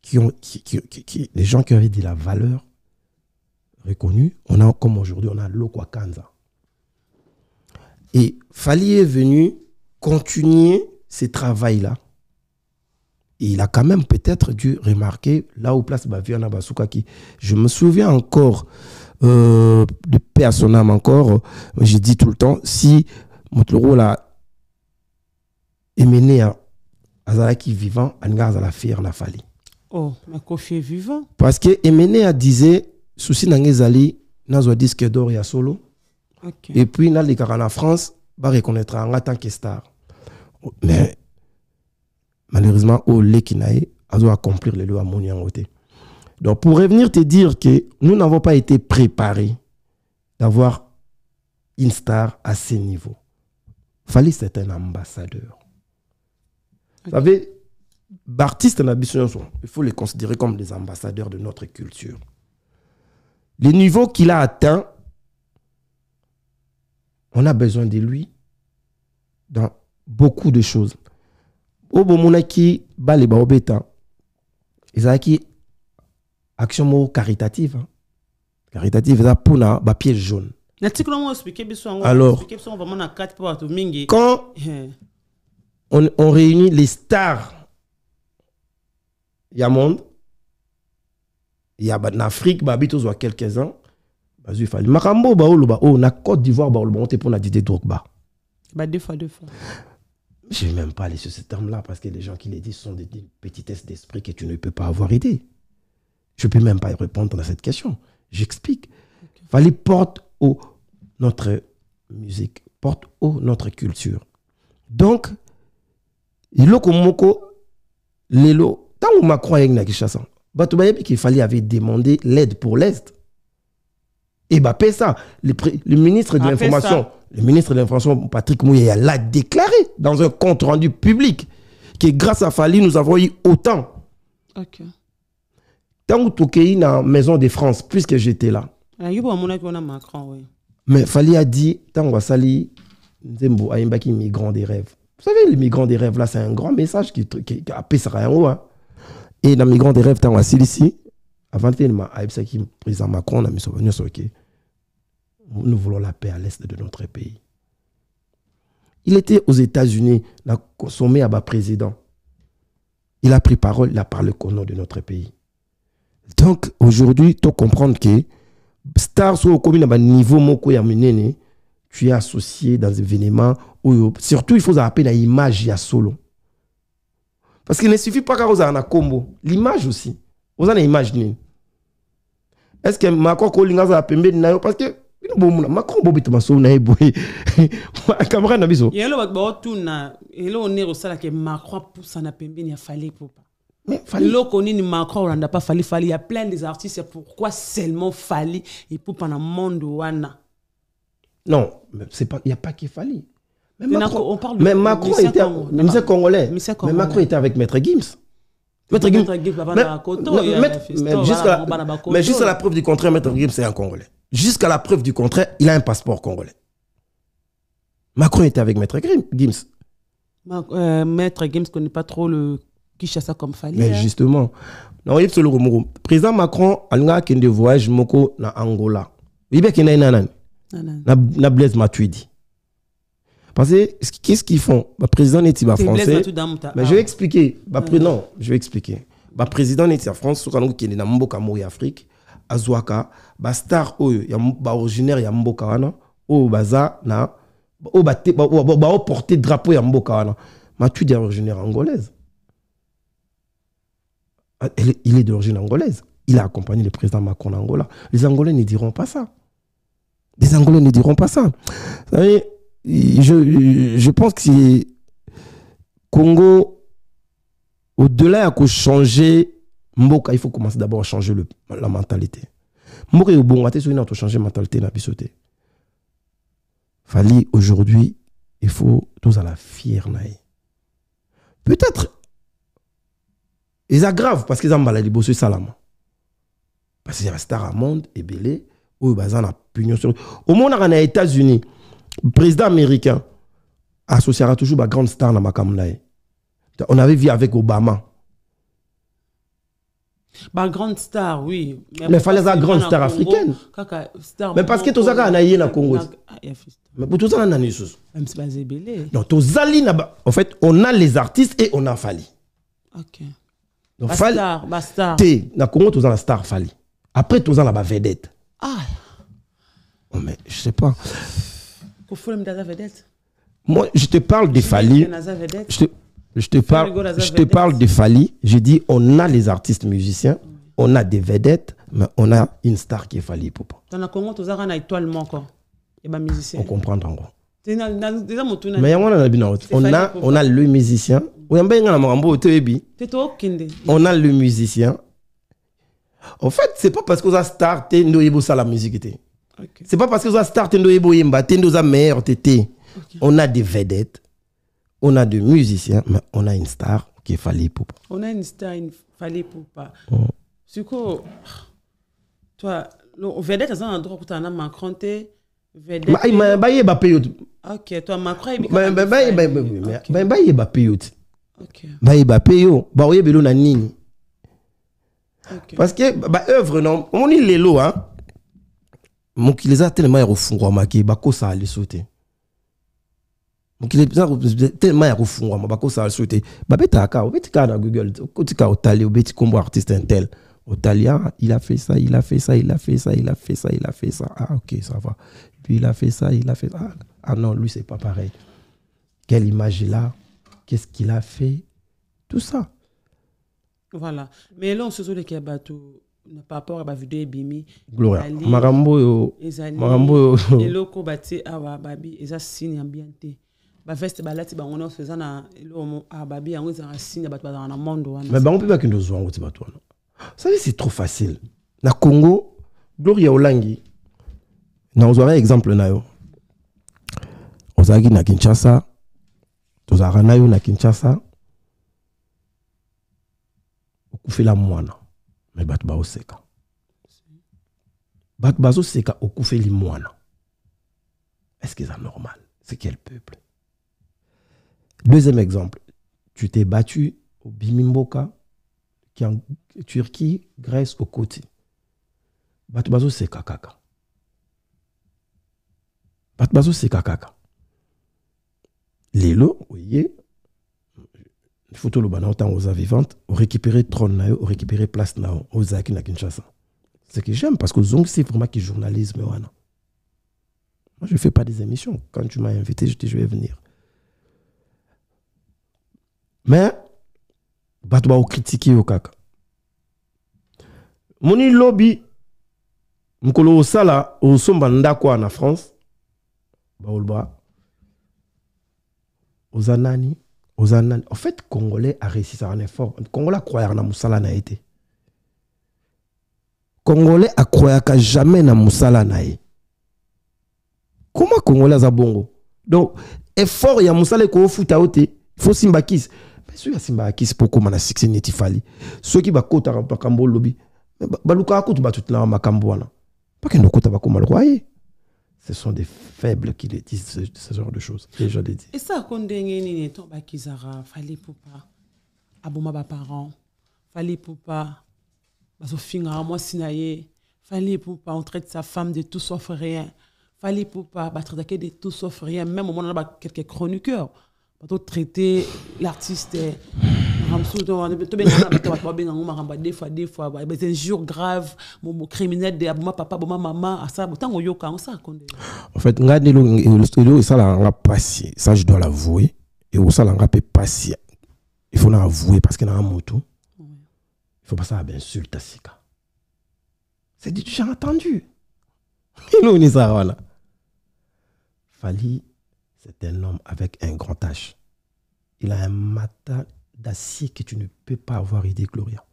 qui ont, qui, qui- les gens qui avaient de la valeur reconnue. On a, comme aujourd'hui, on a Lokwa Kanza. Et Fali est venu continuer ce travail-là. Et il a quand même peut-être dû remarquer là où place Baviana Basuka qui, je me souviens encore euh, de paix à son âme encore, j'ai dit tout le temps, si Motloro l'a émené à Azalaki vivant, Anga Azala fier na Fali. Oh, mais Kofi est vivant. Parce que Emene a disait, souci n'angezali, nazwa disque d'or ya solo. Ok. Et puis, dans les en France, va reconnaître en tant que star. Mais, malheureusement, au Lekinae, a dû accomplir les lois à côté. Donc, pour revenir te dire que nous n'avons pas été préparés d'avoir une star à ce niveau. Fallait c'est un ambassadeur. Vous savez, artistes nyonso, il faut les considérer comme des ambassadeurs de notre culture. Le niveau qu'il a atteint, on a besoin de lui dans beaucoup de choses. Au bomonaki bale baobeta, ezalaki action moko caritative. hein. Caritative eza mpona bapiège jaune. Alors. Quand Eh, on, on réunit les stars ya monde ya na afrique babi tozwa quelques-uns bazwi fali makambo baoloba oyo na côte d'ivoire baoloba ngo te mpona dide drogba ba deux fois deux fois je ne vais même pas aller sur ce terme-là parce que les gens qui les disent sont des, des petitesses d'esprit que tu ne peux pas avoir aidé. Je ne peux même pas y répondre à cette question. J'explique. Fallait porte haut notre musique, porte haut notre culture. Donc, iloko moko lelo tango Macron ayaki na Kinshasa, bato bayebi qu'il fallait avait demandé l'aide pour l'Est. Et bah, ça, le, ministre de l'information, le ministre de l'information, Patrick Mouya, l'a déclaré dans un compte rendu public que grâce à Fali, nous avons eu autant. ok Tant que tu dans la maison de France, puisque j'étais là. Ah, Mais Fali a dit, tant que Sali, Nzembo, Aimbaki, migrant des rêves. Vous savez, le migrant des rêves, là, c'est un grand message qui, qui, qui a ça en haut. hein. Et dans migrant des rêves, tant que ici, avant faire le président Macron, on a sur venir sur OK. Nous voulons la paix à l'est de notre pays. Il était aux États-Unis, il a consommé à président. Il a pris parole, il a parlé au nom de notre pays. Donc, aujourd'hui, tu comprendre que star so okomi na baniveau moko tu es associé dans des événements oyo surtout il faut appeler na image ya solo parce qu'il ne suffit pas ozala na kombo l'image aussi oza na image nini est ce que macron kolinga azala pembeni na yo? Parce que bino bomona macron bobeta masolo na ye boye. Camarade na biso. Yelo bato baotuna eloko nini osalaka macron apusana pembeni ya fali popa mais fallait eloko nini macron olanda pa fali fali il y a plein des artistes pourquoi seulement fali epupa na monde wana? Non mais c'est pas il y a pas qu'il fallait mais Macron, on parle mais Macron était mais congolais. Macron était avec maître Gims Maître Gims Gims, mais- jusqu'à la preuve du contraire, Maître Gims c'est un Congolais. Jusqu'à la preuve du contraire, il a un passeport congolais. Macron était avec Maître Gims. Ma- euh, maître Games connaît pas trop le Kishasa comme fali Mais hein. justement, non, il le remoro. Président Macron a un voyage moko na Angola. Il y a na na Blaise Matuidi. Parce que qu'est-ce qu'ils font? Le président n'est pas français? Dans Mais ah. je vais expliquer. Bah, Non, je vais expliquer. Bah, président n'est en France, soka qui est na mboka mo ya Afrique, azwaka, ba star oyo ya m- ba originaire ya mboka wana, oyo baza na ba te- ba porter drapeau ya mboka wana. Matuidi est originaire angolaise. Ah, Il est d'origine angolaise. Il a accompagné le président Macron en Angola. Les Angolais ne diront pas ça. Les Angolais ne diront pas ça. Vous savez, je, pense que Congo, au-delà de changer Mboka, il faut commencer d'abord à changer la mentalité. Mboka il faut changer la mentalité na bisoté. Fali aujourd'hui, il faut tous à la fière peut-être eza grave parce que eza mbala liboso esalama parce que ya bastar ya monde ebele oyo baza na punion sur omonaka na états-unis président américain associera toujours bagrande star na makambo na ye on avait vu avec obama Bah, grande star, oui. Mais fallait pourquoi la c'est grande star africaine. Kaka, star Mais parce que moko, toza kaka na ye na Congo. Ah, ya fils. mais po tozala nani lisusu Même si basé belé. non ba- en fait on a les artistes et on a fali Ok. donc Ba fali star, ba star. te na congo toza na star fali après toza na bavedette Ah, oh, mais je sais pas vedette. Moi je te parle de fali je te, je te parle, je te parle de Fali. Je dis, on a les artistes musiciens, on a des vedettes, mais on a une star qui est Fali Poupa. Dans le Congo, tu as une étoile moko. Et ba musicien. On comprend en gros. Mais a on a, on a le musicien. On a a le musicien. En fait, c'est pas parce que vous avez star, t'es ça la musique t'es. Ok. C'est pas parce que vous avez star, t'es ndo yebo yemba, t'es ndo za meilleur t'es. On a des vedettes, on a des musiciens, mais on a une star qui est Fali Poupa. On a une star, une fallait pour pas. Oh. Suko, toi, vedette, c'est un endroit où tu as Macron, t'es vedette. Ma ma ba yeba pe yo. Ok, toi, Macron, il Ba ba ba ba ba Ok. ba ba yeba pe yo. Ok, bayeba pe yo baoyebelo na nini? Parce que baœuvre non omoni lelo hein? Mokili eza telema ya kofungwamaki bakosala liso te mokili eza telema ya kofungwama bakosala liso te babetaka kaka obeti kaka na google okoti kaka otali obeti kombo ya artiste intel. Otali ah, il a fait ça il a fait ça il a fait ça il a fait ça il a fait ça. Ah ok ça va. Lui il a fait ça il a fait ça. Ah, ah non lui c'est pas pareil. Quelle image il a qu'est-ce qu'il a fait tout ça. Voilà. Mais là, on se souvient qu'il y a bateau, par rapport à la vidéo Ebimi, gloria makambo oyo ezali makambo oyo. eloko batie awa babi eza signe ya bien te baveste balati bango nyonso eza na eloko awa babi yango ezalaka signe ya bato bazalaka na monde wana. Bango mpe bakende ozwa yango ti bato wana. Sali c'est trop facile. Na congo gloria olangi na ozwaka exemple na yo. Ozalaki na kinshasa tozalaka na yo na kinshasa okufela mwana me bato baoseka bato bazoseka est-ce que c'est normal? C'est quel peuple? Deuxième exemple tu t'es battu au Bimimboka, qui est en Turquie, Grèce, au côté. Bato bazo seka kaka. Bato bazo seka kaka. Lelo, voyez, photo le bana autant aux vivante, au récupérer trône na yo, au récupérer place na yo, na Kinshasa. Ce que j'aime parce que Zong c'est vraiment qui journalisme wana. Moi je fais pas des émissions. Quand tu m'as invité, je dis je vais venir. mais bato baokritike yo kaka moni lobi mokolo osala osomba ndako wana na france baoloba oza nani en fait congolais aréussisaka na effort. Congolais akroyaka na mosala na ye te congolais akroyaka jamais na mosala na ye koma congolais aza bongo? Donc effort ya mosala ekoofuta yo te fo simba kisi me soki asimbaka kisi mpo kóma na succès neti fali? Soki bakotaka makambo olobi balukaka kutu bato telaka makambo wana bakende okota bakóma lokwa ye ce sont des faibles qui disent ce, ce genre de choses. Et je le dis. Esako ndenge nini ntango bakizaka fali pupa aboma baparent fali pupa bazofingaka mwasi na ye fali pupa on traite sa femme de tout sauf rien fali pupa batraitake de tout sauf rien même omona na bakelke chroniqueur batotraite l'artiste makambo tobengana bato bato babengango makambo ya des fois des fois des injures graves mo- mo criminel de aboma papa aboma mama asala ntango oyoka yango osako ndenge en fait ngai nde elo- elo esalaka nga pasi ça je dois l'avouer. Et osala nga mpe pasi il faut na avouer parce que nanga motu il faut basala bainsulte sika. C'est du j'ai entendu. Ino onisaka wana fali c'est un homme avec un grand H. Il a un matin d'acier que tu ne peux pas avoir idée gloria.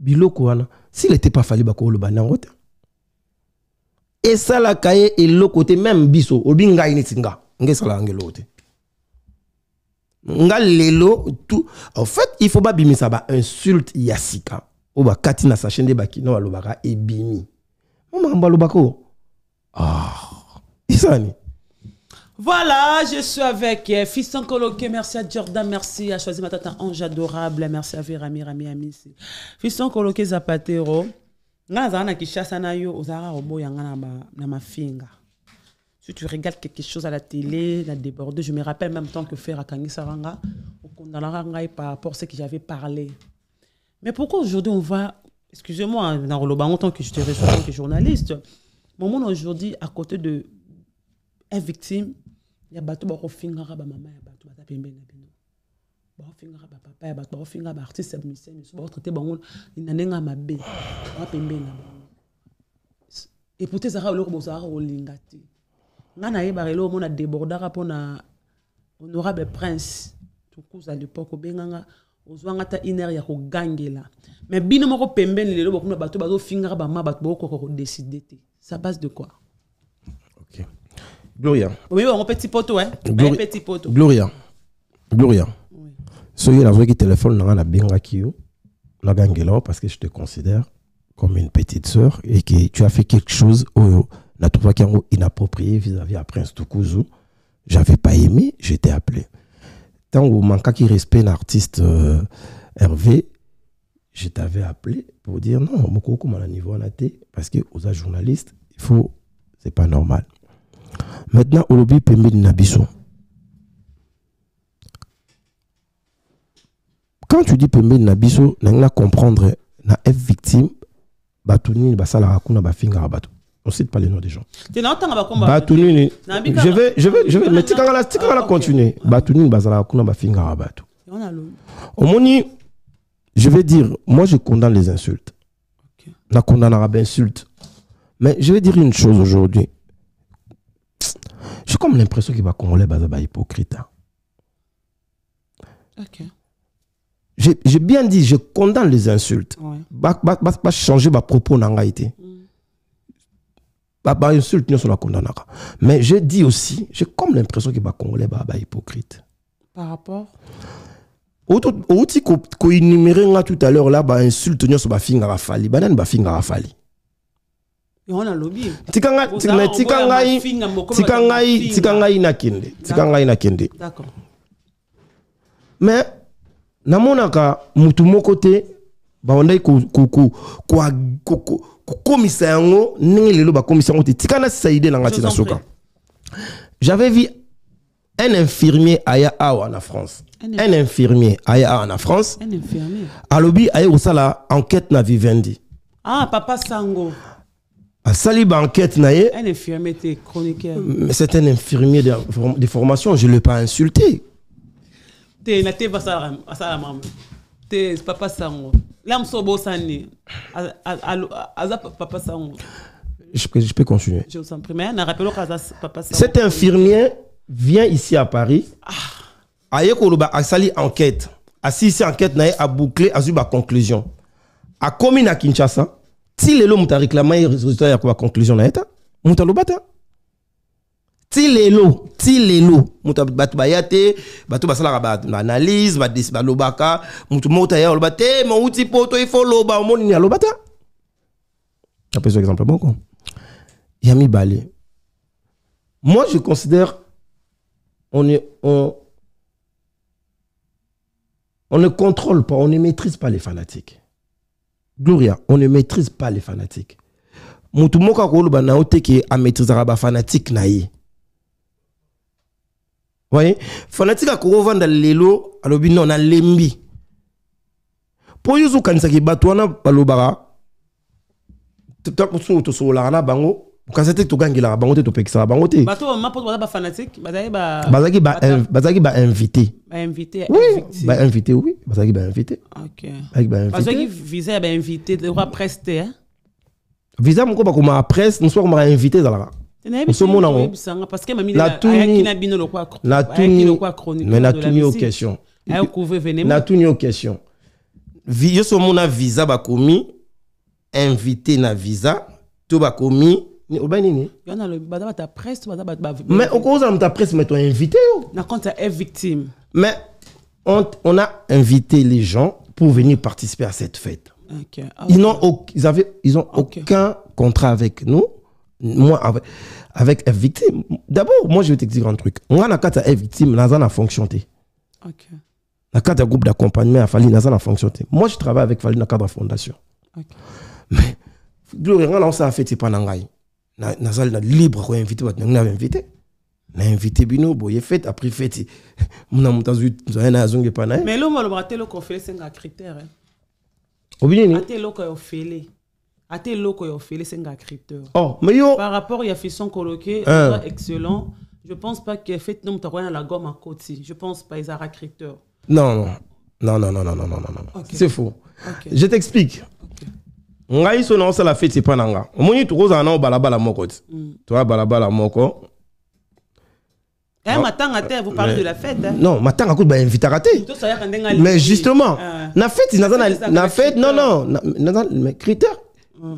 Biloko wana s'il était pas fali bakoloba nango te. Esalaka ye eloko te même biso olobi ngai neti nga nga esalaka nga eloko te. Nga lelo tout en fait il faut babimisa ba insulte ya sika o bakati na sachet nde bakino balobaka ebimi. Mo makambo alobaka o ah isani Voilà, je suis avec euh, Fiston Coloqué. Merci à Jordan, merci à Choisi Matata Ange Adorable, merci à Virami Rami Amisi. Fiston Coloqué Zapatero. Nga zana kishasa na yo, yanga na ma, na ma finga. Si tu regardes quelque chose à la télé, la débordé, je me rappelle même temps que faire à Kangi Saranga, au Kondalaranga par rapport à ce que j'avais parlé. Mais pourquoi aujourd'hui on va, excusez-moi, dans le en tant que je te reçois tant que journaliste, mon monde aujourd'hui, à côté de victime, il y a bato bakofingaka bamama ya bato baza pembeni na bino. Bakofingaka bapapa ya bato bakofingaka baartiste ya musicien misu bakotraite bango na ndenge ya mabe baza pembeni na bango. Eputa ezalaka eloko bozalaka kolinga te. Ngai nayebaka eloko mona débordaka mpona honorable prince tokuza l'époque obenganga ozwanga ata une heure ya kogangela. Mais bino moko pembeni lelo bokuna bato bazofingaka bama bato bokokoka kodeside te. Ça base de quoi? Gloria. Oyebi bango petit poto hein. Glori- petit poto gloria. Gloria. Soki nazwaki telefone na nga nabengaki yo. Nagangela yo parce que je te considère comme une petite sœur et que tu as fait quelque chose oyo natrouvaki yango inapproprié vis-à-vis à prince tukuzu j'avais pas aimé j'étais appelé. Ntango mankaki respect na artiste euh, hervé je t'avais appelé pour dire non moko okóma na niveau te parce que oza journaliste il faut c'est pas normal maintenant olobi pembeni na biso. Quand tu dis pembeni na biso nangi na comprendre na f victime bato nini basalaka kuna bafingaka bato. On cite pas les noms des gens. Bato nini? Je vais je vais je vais mais tikanga la tikanga la Ah, continuer. Bato nini bazalaka kuna bafingaka bato. Omoni je vais dire moi je condamne les insultes. Na condamnaka bainsulte mais je vais dire une chose aujourd'hui j'ai comme l'impression que bacongolais baza bahypocrite hein. Ok. j'ai bien dit je condamne les insultes Ouais. ba- ba- ba- bachanger bapropos na ngai te Ba- bainsulte nyonso nakondamnaka mais je dis aussi j'ai comme l'impression que bacongolais baa bahypocrite Par rapport? Outi ko- nga tout à l'heure là bainsulte nyonso bafingaka fali banani bafingaka fali Et on a lobby. Tika tika ngai tika ngai tika ngai nakende tika ngai nakende mais namonaka mutu moko te kokomisa yango ndenge lelo bakomisa yango te. Tika nasisa ide na ti j'avais vu un infirmier aya awa na france. Un infirmier. aya awa na france. Alobi aye kosala enquête na vivendi. Ah, Papa Sango. Asali baenquête na ye Un infirmier était chroniqueur. mais c'est un infirmier de, de formation je ne l'ai pas insulté Te na te basala basala mama. Te Papa Sango. A- a- a- Aza Papa Sango. je peux, je peux continuer Je vous en prie. Mais on a rappelé qu'Aza Papa Sango. cet infirmier vient ici à Paris aye koloba asali enquête asisi enquête na ye abouclé azwi baconclusion akomi na kinshasa ti lelo moto aréclama ye résultat ya baconclusion na ye ta moto aloba ta ti lelo ti lelo moto bato baya te bato basalaka ba- baanalyse balobaka moto moko ta ye aloba te mouti poto ifo loba omoni nini aloba ta apesa exemple moko ya mibale moi je considère on est on on ne contrôle pas, on ne maîtrise pas les fanatiques. Gloria, on ne maîtrise pas les fanatiques. Mutu moko akoloba na yo te ke amaîtrisaka bafanatique na ye. Voyez? Fanatique akokovanda lelo alobi non nalembi mpo yo ozokanisaki bato wana balobaka so tosololaka na bango okanisa te togangelaka bango te topekisaka bango te. Bazalaki bainvité bainvité oui bazalaki bainvité visa hein? visa moko bakomaka presse mosusu bakomaka invité ezalaka. Osomona ngo. Natuni- yo question natuni yo question yo so omona visa bakomi invité na visa to bakomi ni- obai nini? Yo na lobi baza bato ya presse to baza bato ba- mais okozala moto ya presse mais to invité yo na compte ya e victime mais on, on a invité les gens pour venir participer à cette fête. Ok. Ah, Ils n'ont au- ils avaient, ils ont Ok. aucun contrat avec nous. Moi, avec, avec F victime. D'abord, moi, je vais t'expliquer un truc. On a carte F victime, on a fonction. te. Ok. La carte groupe d'accompagnement à Fali, on a fonction. te. Moi, je travaille avec Fali dans cadre de la fondation. Ok. Mais, Gloria, on a ça fait, c'est pas nangai. Na, na na libre, a invité. On a invité Bino, boye fête, après fête. On a monté, on a un zongue pas naï. Mais on va te le faire, c'est un critère. hein. Obini, Ate loko yo fele. Ate loko yo fele, c'est un critère. Oh, mais yo, Par rapport à Fisson coloqué, Hein. excellent. Je pense pas que fait non t'as rien à la gomme à côté. Je pense pas ont critère. non, non. Non, non, non, non, non, non, non, non. Ok. C'est faux. Ok. Je t'explique. Ngai so na osala fete epai na nga omoni tokozala nao balabala moko ti Mm. toya balabala moko matanga te, vous parlez mais- de la fête. Hein. non matanga kutu bainvitaka te mais justement Ah. na naza na- fete non critère. non naza mais critères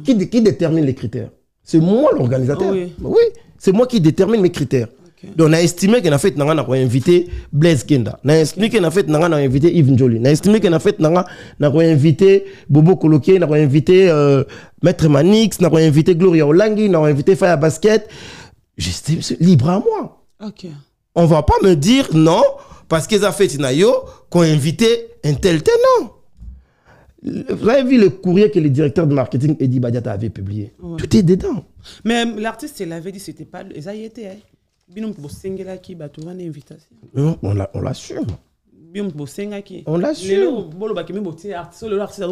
qui, dé- qui détermine les critères? C'est moi l'organisateur Oui. oui c'est moi qui détermine mes critères Donc na estimé que na fete nanga na koinvité blaise kenda na estimé que na fete nanga na koinvité yves njoli na estimé que na fete nanga na koinvité bobo kolokie na koinvité euh, maître manix na koinvité gloria olangi na koinvité faya basket Je- c'est c'est libre à moi Ok. on va pas me dire non parce qu'ils ont fait qu'on invité un tel tel non vous avez vu le courrier que le directeur de marketing Eddie Badiata avait publié Ouais. tout est dedans Mais l'artiste, il avait dit que c'était pas. Ils été. Hein. Binom Bosengela qui bat une invitation. Non, on l'a- on. Lelo, botie artiste. Artiste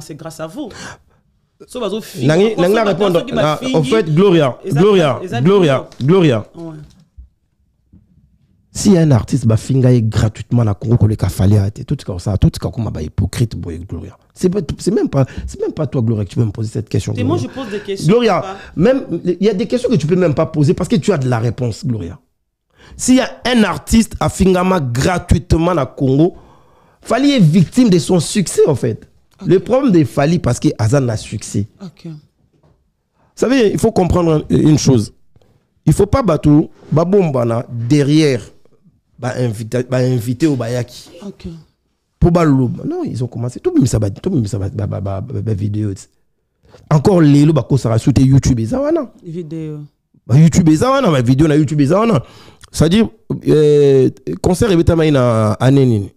c'est grâce à vous. So répondre en fait Gloria Gloria Gloria bino. Gloria Ouais. Si un artiste va fingaye gratuitement na Congo koleka fallait ate tout comme ça tout comme ba hypocrite boy Gloria c'est même pas c'est même pas toi Gloria que tu peux me poser cette question Et moi, Gloria. je pose des questions. Gloria, même il y a des questions que tu peux même pas poser parce que tu as de la réponse, Gloria. S'il y a un artiste à Fingama gratuitement à Congo, Fali est victime de son succès en fait. Le problème de Fali parce que Azan a succès. Ok. Vous savez, il faut comprendre une chose. Il faut pas battre Babombana derrière bah invité bah invité au Bayaki pour baloba. Non, ils ont commencé tout même ça ba tout même ça ba ba ba ba- ba vidéo. Encore lelo ba ko sera sur YouTube et ça wana. Vidéo. Youtube eza wana ba video na youtube eza wana c'est-à-dire euh, concert ebetama na année nini?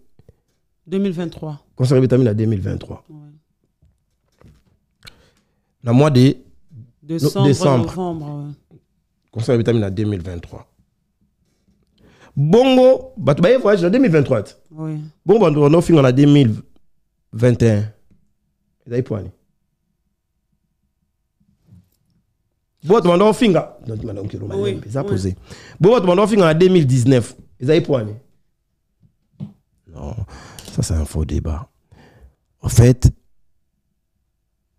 2023. concert ebetami na 2023 Ouais. na mois de Décembre, décembre. novembre. ouais. concert na 2023 bongo bato baye voyage na 2023 ti. Oui. bongo bato banofinga na 2021 ezali pwani bo bato banofinga Oui, eza posé. Bo bato banofinga na 2019 ezali pwani non ça c'est un faux débat. En fait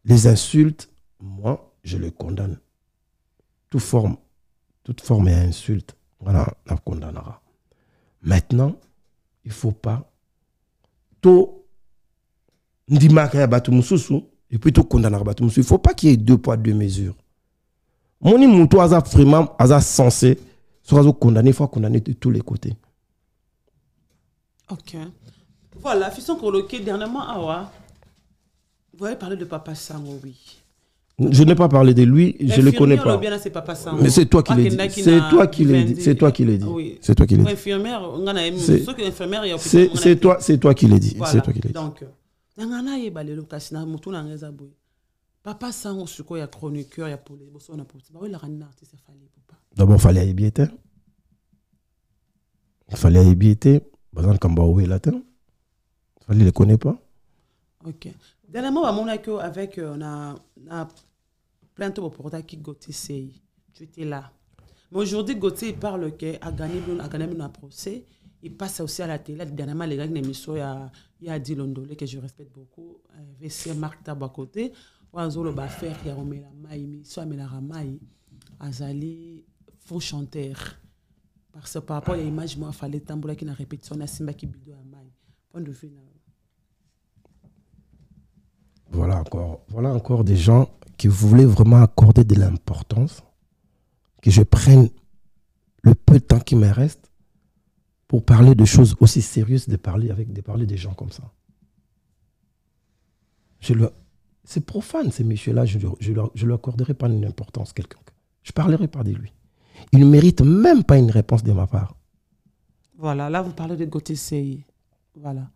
les insultes moi je les condamne. Toute forme toute forme et insulte. Voilà on condamnera maintenant il faut pas to ndimaka ya bato mosusu et puis tokondanaka bato mosusu il faut pas qu'il y ait deux poids deux mesures moni moto aza vraiment aza censé soki azokondamne il faut akondamne de tous les côtés Ok. Voilà, Fisson coloqué dernièrement, Awa. Vous avez parlé de Papa Sango, oui. Je n'ai pas parlé de lui je le connais pas mais c'est toi qui l'as dit c'est toi qui l'as dit c'est toi qui l'as dit c'est toi qui l'as dit on a. C'est- a toi c'est toi qui l'as dit c'est toi qui l'as dit Donc, na mutu na ngeza boye. Papa Sango suko ya chroniqueur ya pole boso na pole. Ba wela kana artiste fallait papa. D'abord, il fallait fallait ayebi te. Bazan kamba owe là te. Il fallait le connaît pas. Ok. Dernièrement, bah, mon que avec euh, on a, on a plein de reportages qui Gauthier Sey. Tu étais là. Mais aujourd'hui, Gauthier, il parle qu'il a gagné a gagné un procès. Il passe aussi à la télé. Dernièrement, les gars, une émission, il y a, il y a dit Londolé, que je respecte beaucoup. Euh, VC Marc Tabo à côté. Oiseau, ba faire, il y a remis la maille, soit mais la ramaille. Azali, faux chanteur. Parce que par rapport à l'image, moi, fallait tambour qui n'a répétition, on a Simba qui à maille. Point de vue, là. Voilà encore, voilà encore des gens qui voulaient vraiment accorder de l'importance. Que je prenne le peu de temps qui me reste pour parler de choses aussi sérieuses, de parler avec de parler des gens comme ça. Je le, c'est profane, ces messieurs-là, je ne je, lui accorderai pas une importance quelconque. Je parlerai pas de lui. Il ne mérite même pas une réponse de ma part. Voilà, là, vous parlez de Gauthier. Voilà.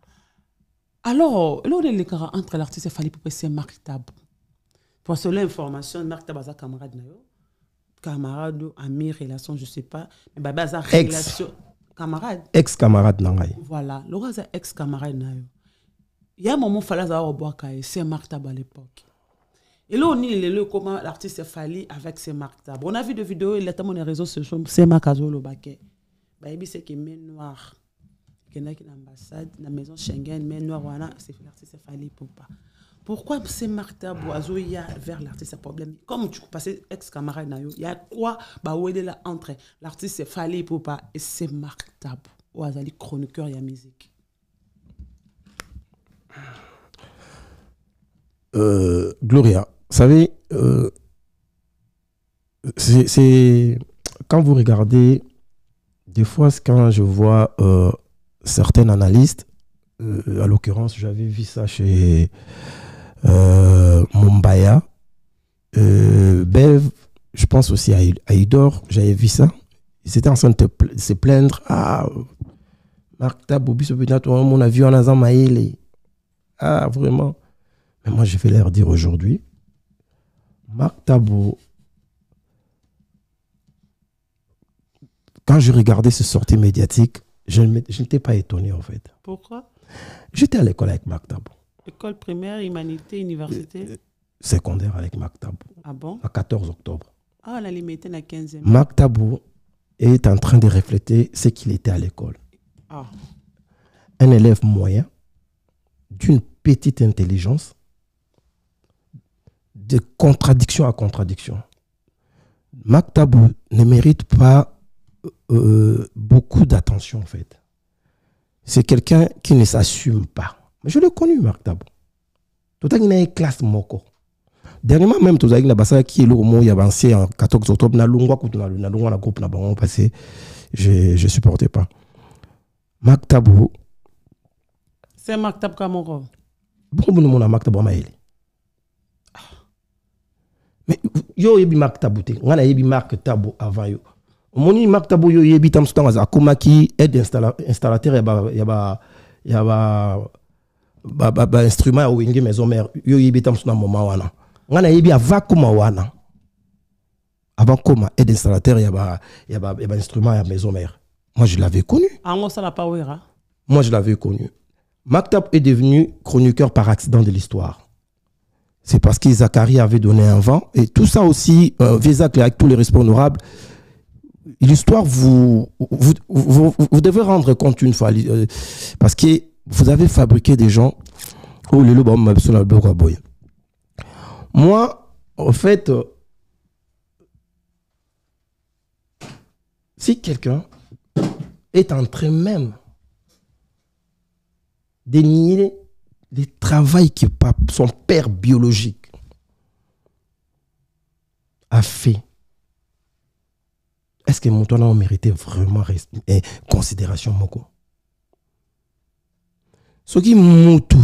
Alors, on est l'écart entre l'artiste Fali Poupe et Marc Pour cela, information, Marc Tabou, c'est camarade, na yo. camarade, ami, relation, je ne sais pas. Mais Ex. relation. Camarade. Ex-camarade Nangaï. Voilà. Le roi, c'est ex-camarade, na yo. Il y a un moment, il fallait avoir boire c'est Marc Tabou à l'époque. Et là, on est le comment l'artiste Fali avec ses Marc Tabou. On a vu des vidéos, il est tellement les réseaux sociaux, c'est Marc Azolo Baké. bayebi seke main noire ekendaki na ambassade na maison schengen main noire wana c'est l'artiste fali popa pourquoi c'est martabo azoya vers l'artiste problème comme tu passé ex camarade na yo ya quoi? Bawelela entre? L'artiste fali popa et c'est oyo azali chroniqueur ya musique. Euh, Gloria, vous savez, euh, c'est- c'est quand vous regardez, des fois, c'est quand je vois euh, certains analystes, euh, à l'occurrence, j'avais vu ça chez euh, Mumbaya, euh, Bev, je pense aussi à, à Idor, j'avais vu ça. Ils étaient en train de se plaindre. Ah, Marc Taboubi, ce petit mon avion en Azam. Ah, vraiment. Mais moi, je vais leur dire aujourd'hui, Marc Tabou, quand je regardais ce sortie médiatique, je je n'étais pas étonné en fait. pourquoi? J'étais à l'école avec Marc Tabou, école primaire humanité université secondaire avec Marc Tabou, ah bon? À 14 octobre. ah on a limité na 15e Marc Tabou est en train de refléter ce qu'il était à l'école. ah Un élève moyen, d'une petite intelligence, de contradiction à contradiction. Marc Tabou ne mérite pas euh, beaucoup d'attention en fait. C'est quelqu'un qui ne s'assume pas. Mais je l'ai connu, Marc Tabou. Tout à une classe moko. Dernièrement même, tout une basa qui est le mot il y a avancé en 14 octobre, na lungwa na lungwa na groupe na bango parce que je je supportais pas. Marc Tabou, c'est marc tab kamoro bongo bono mona Marc Tabou amaele. Mais yo yebi Marc Tabou te, nga na yebi Marc Tabou avant yo. Omoni Marc Tabou yo yebi tam sutanga za akomaki aide installa- installateur ya ba ya ba ya ba ba, ba, ba instrument ya wenge maison mère yo yebi tam sutanga moment wana. Nga na yebi avant koma wana. Avant koma aide installateur ya ba ya ba, ya ba instrument ya maison mère. Moi je l'avais connu. wera Moi, je l'avais connu. Maktab est devenu chroniqueur par accident de l'histoire. C'est parce que Zachary avait donné un vent. Et tout ça aussi, euh, Vézac, avec tous les respects honorables, l'histoire, vous, vous, vous, vous devez rendre compte une fois. euh, parce que vous avez fabriqué des gens. Moi, en fait, euh, si quelqu'un est en train même de nier le travail que son père biologique a fait. Est-ce que Moutouana méritait vraiment eh, considération moko? Ce qui Moutou,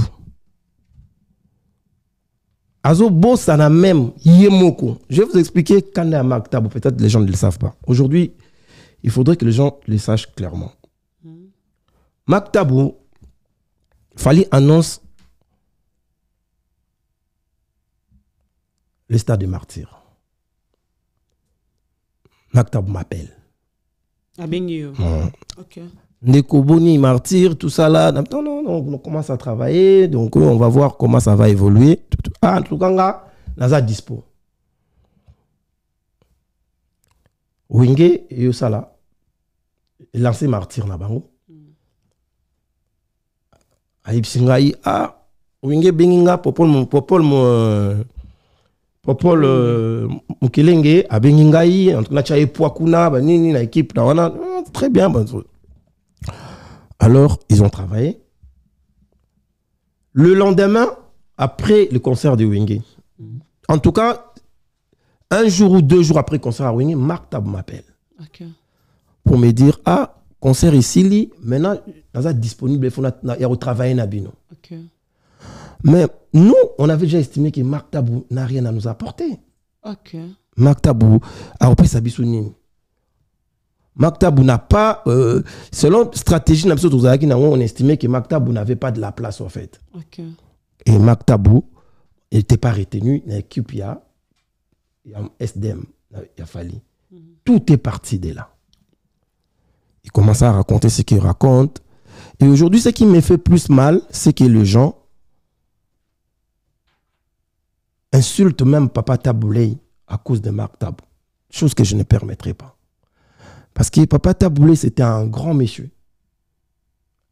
Azo Bossana même, Yemoko. Je vais vous expliquer quand est à Maktab, peut-être les gens ne le savent pas. Aujourd'hui, il faudrait que les gens le sachent clairement. Maktabou, Fali annonce le stade de martyr. Maktabou m'appelle. abengi yo Hum. ok Ndeko Boni, martyr, tout ça là. Non, non, non, on commence à travailler, donc euh, on va voir comment ça va évoluer. Ah, en tout cas, naza dispo. Wenge, et ça là, martyr na bango. ayebisi ngai ah wenge bengi nga popol popol euh, popol euh, mokelenge abengi ngai en tout cas, ye poids kuna banini na équipe na wana Ah, très bien bon, alors ils ont travaillé. Le lendemain après le concert de Wenge en tout cas un jour ou deux jours après le concert à Wenge Marc Tab m'appelle. Ok. Pour me dire ah concert ici maintenant naza disponible il faut retravailler na bino Ok. mais nous on avait déjà estimé que Marc Tabou n'a rien à nous apporter. Ok. Marc Tabou akopesa biso nini Marc Tabou n'a pas euh, selon stratégie on estimait que Marc Tabou n'avait pas de la place en fait. Ok. et Marc Tabou n'était pas retenu dans l'équipe il y a, il y a SDM il a fallu tout est parti de là. Il commence à raconter ce qu'il raconte. Et aujourd'hui ce qui me fait plus mal c'est que les gens insultent même Papa Taboulay à cause de Marc Tabou chose que je ne permettrai pas parce que Papa Taboulay c'était un grand monsieur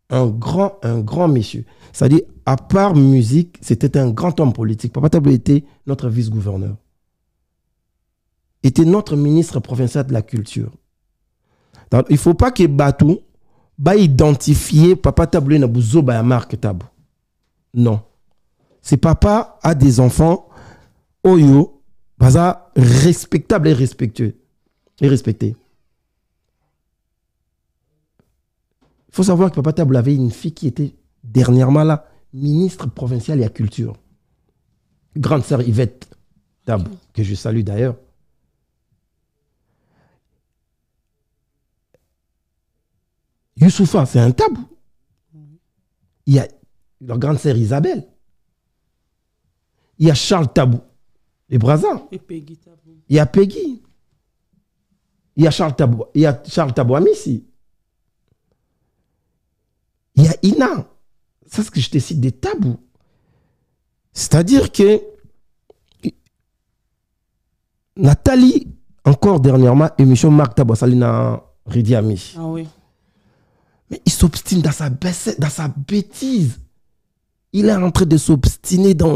un grand, un grand monsieur. C'est-à-dire, à part musique, c'était un grand homme politique. Papa Tabou était notre vice-gouverneur. Était notre ministre provincial de la culture. Donc, il ne faut pas que Batou va identifier Papa Tabou na ba marque Tabou. Non. C'est papa a des enfants, Oyo, baza respectable et respectueux. Et respecté. Faut savoir que Papa Tabou avait une fille qui était dernièrement là, ministre provincial et la culture. Grande sœur Yvette Tabou, que je salue d'ailleurs. Youssoufa, c'est un tabou. Il y a leur grande sœur Isabelle. Il y a Charles Tabou, les Brazins. Et Peggy Tabou. Il y a Peggy. Il y a Charles Tabou, il y a Charles Tabou Amissi. Il y a Ina. C'est ce que je te cite des tabous. C'est-à-dire que Nathalie, encore dernièrement, émission Marc Tabou Salina Ridi Ami. Ah oui. Mais il s'obstine dans sa, baisse- dans sa bêtise. Il est en train de s'obstiner dans,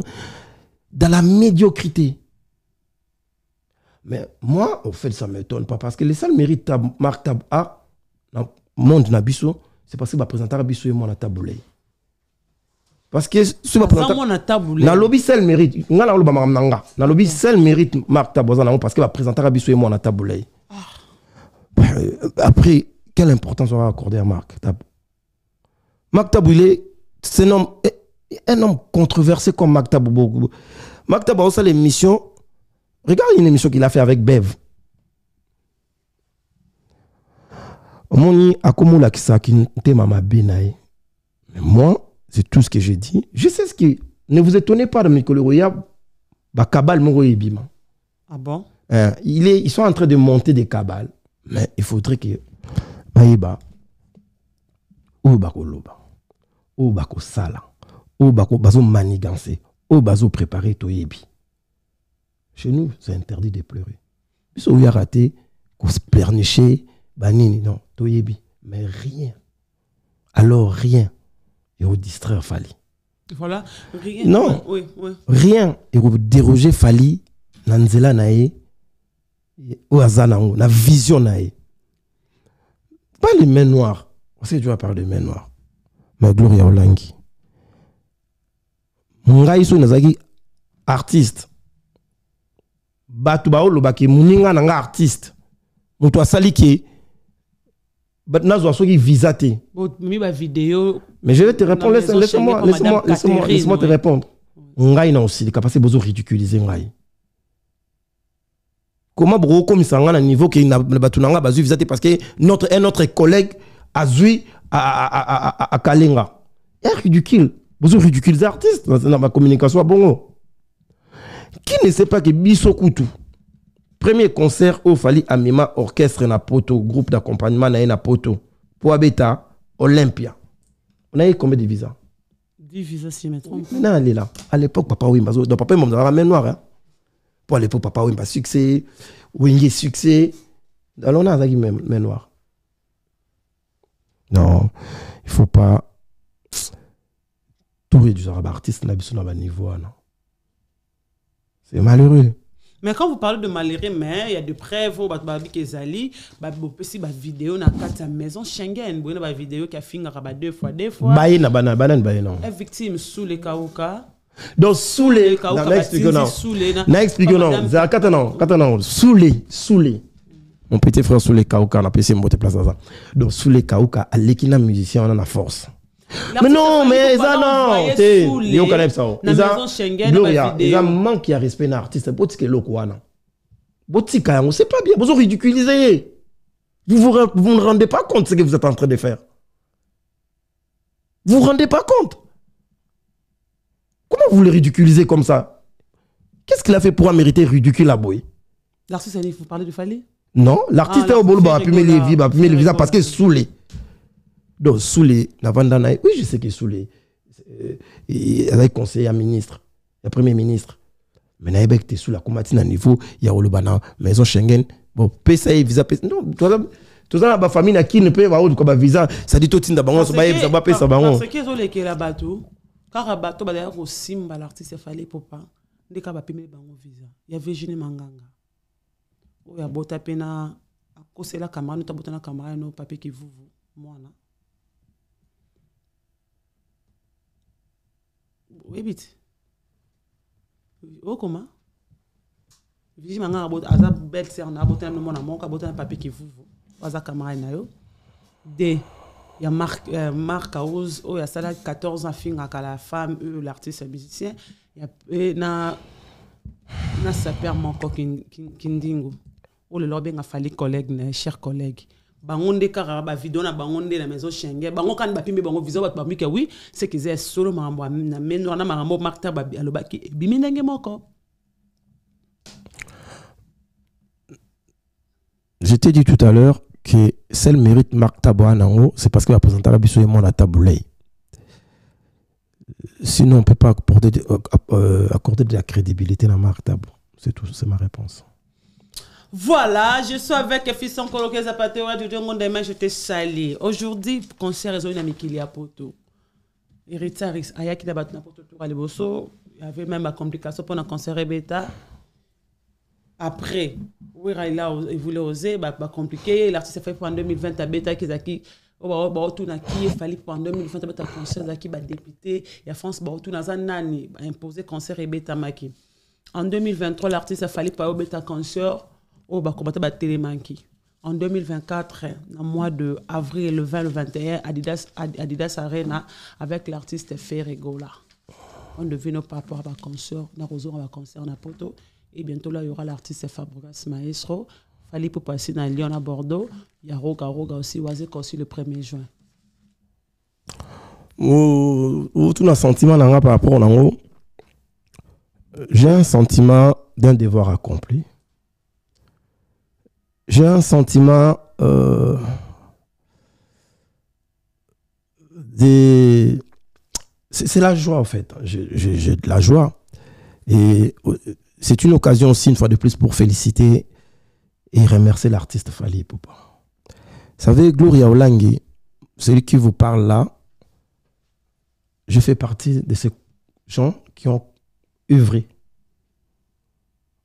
dans la médiocrité. Mais moi, au fait, ça ne m'étonne pas. Parce que les seuls mérites de Marc Tabou a dans le monde Nabiso, c'est parce qu'il va présenter Nabiso et moi dans Taboulé. Parce que ce va Aza présenter. mwana tabule. Na lobby seul mérite. Nga na loba makambo na nga. Na lobby seul mérite Marc Tabou aza nango parce qu'il va présenter Rabiso et moi dans Taboulé. Euh, Après, quelle importance on va accorder à Marc Tabou Marc Tabou, il est, c'est un homme, un homme controversé comme Marc beaucoup. Marc Tabou a aussi l'émission. Regarde une émission qu'il a fait avec Bev. Omoni akomola kisaki tema mabe na ye. Mais moi, c'est tout ce que j'ai dit. Je sais ce qui. Ne vous étonnez pas de Mikolo ya ba kabal moko ebima. Ah bon? Hein, il est, ils sont en train de monter des cabales. Mais il faudrait que. Maïba. Ou bako loba. Ou bako sala. Ou bako bazo manigancer. Ou bazo préparer toyebi. Chez nous, c'est interdit de pleurer. Puis on a raté, qu'on se pernicher, banini, non, toyebi. Mais rien. Alors rien. Et au distraire Fali. Voilà. Rien. Non. Oui, oui. rien ekodéroger fali na nzela na ye oyo aza nango na vision na ye pas les mains noires parce que tu vas parler de mains noires mais gloire ya olangi ngai so nazalaki artiste bato baolobaki moninga na nga artiste moto asali ke nazwa soki visa te mais je vais te répondre. Laisse-moi changé laisse comme laisse Madame laisse te répondre. Ngai na aussi, parce que besoin ridiculiser ngai. Comment comme ça na niveau que na na batu na nga bazui visa te parce que notre un autre collègue a zui à à à à à Kalenga. est ridicule. Besoin ridiculiser artiste dans dans ma communication bongo. Qui ne sait pas que Biso Kutu premier concert au Fali Amima orchestre na poto groupe d'accompagnement na ye na poto pour Abeta Olympia. On a eu combien de visas? 10 visas si je me trompe. Maintenant, elle est là. À l'époque, Papa Wimba, donc Papa Wimba, dans la main noire. Hein. Pour à l'époque, Papa Wimba, succès. Wingé, succès. Alors, on a la main, noire. Non, il faut pas. Tout réduire à artiste, n'a pas niveau. Non. C'est malheureux. Mais quand vous parlez de malheureux, mais il y a des preuves, où bah dit que Zali, bah si bah vidéo na maison Schengen, bon bah vidéo qui a fini bah deux fois, deux fois. Baye na banane, banane, baye non. Victime sous les kauka. Donc, sous les. Kauka Non, na explique non. Na explique non. Zara, kata non, kata non. Sous les, sous les. mon petit frère sous les Kauka on a passé une place ça donc sous les Kauka alekina musicien on a la force mais non mais ça non. te yo kana ça gloria manque ya respect na artiste botika eloko wana botika yango c'est pas bien vous ridiculisez. Vous, vous vous ne rendez pas compte de ce que vous êtes en train de faire. Vous vous rendez pas compte. Comment vous le ridiculisez comme ça? Qu'est-ce qu'il a fait pour mériter ridicule à boy? L'artiste il faut parler de Fali. Non l'artiste est au les vies bah puis les visas parce que saoulé donc, sous les. Oui, je sais que sous les. Il y a conseiller ministre, il y a premier ministre. Mais il y a sous la combatine niveau, il y a le maison Schengen. Bon, PSA, visa, PSA. Non, tout ça, la famille qui ne peut pas avoir visa, ça dit tout le temps, ça va pas payer ça. Parce que les la bateau, car un bateau, il y a un simba, l'artiste, il fallait pour pas. Dès qu'il y a un visa, il y a Virginie Manganga. Il y a Bota Pena, à cause de la caméra, nous avons la caméra, nos oyebiti okoma vigi manga aza belle sere na abotana no mwana moko abotana papier kivuvu aza camarade na yo. D ya marc euh, marc aose oyo asala 14 ans afingaka la femme oyo l'artiste musicien. E, na na saper moko kindingu. Oyo lelo obenga fali collègue na cher collègue Je t'ai dit tout à l'heure que celle mérite Marc Taboa Nango, c'est parce qu'il a présenté la et moi la taboulée. Sinon, on ne peut pas accorder de, euh, euh, la crédibilité à Marc Tabou. C'est tout, c'est ma réponse. Voilà, je suis avec Fisson Koloke Zapatero du monde demain, je te salue. Aujourd'hui, concert réseau Namikili à Poto. Héritaris, Ayaki Dabat Napoto Tour Bosso. Il y avait même la complication pour un concert bêta. Après, oui, il voulait oser, bah, bah compliqué. L'artiste a fait pour en 2020 à bêta qui est il fallait pour en 2020 un concert qui va député. Il y a France, bah, tout dans un an, imposé concert et bêta maki. En 2023, l'artiste a fallu pas au bêta concert en 2024 en mois de avril le 20 le 21 Adidas, Adidas Arena avec l'artiste Ferregola on devine par rapport à ma concert na kozonga ba concert na poto et bientôt là il y aura l'artiste Fabregas Maestro fallait pour passer dans Lyon à Bordeaux. Il y a aussi Wazek aussi le 1er juin. Tout un sentiment par rapport à j'ai un sentiment d'un devoir accompli j'ai un sentiment euh, C'est la joie, en fait. J'ai de la joie. Et euh, c'est une occasion aussi, une fois de plus, pour féliciter et remercier l'artiste Fali Poupa. Vous savez, Gloria Olangi, celui qui vous parle là, je fais partie de ces gens qui ont œuvré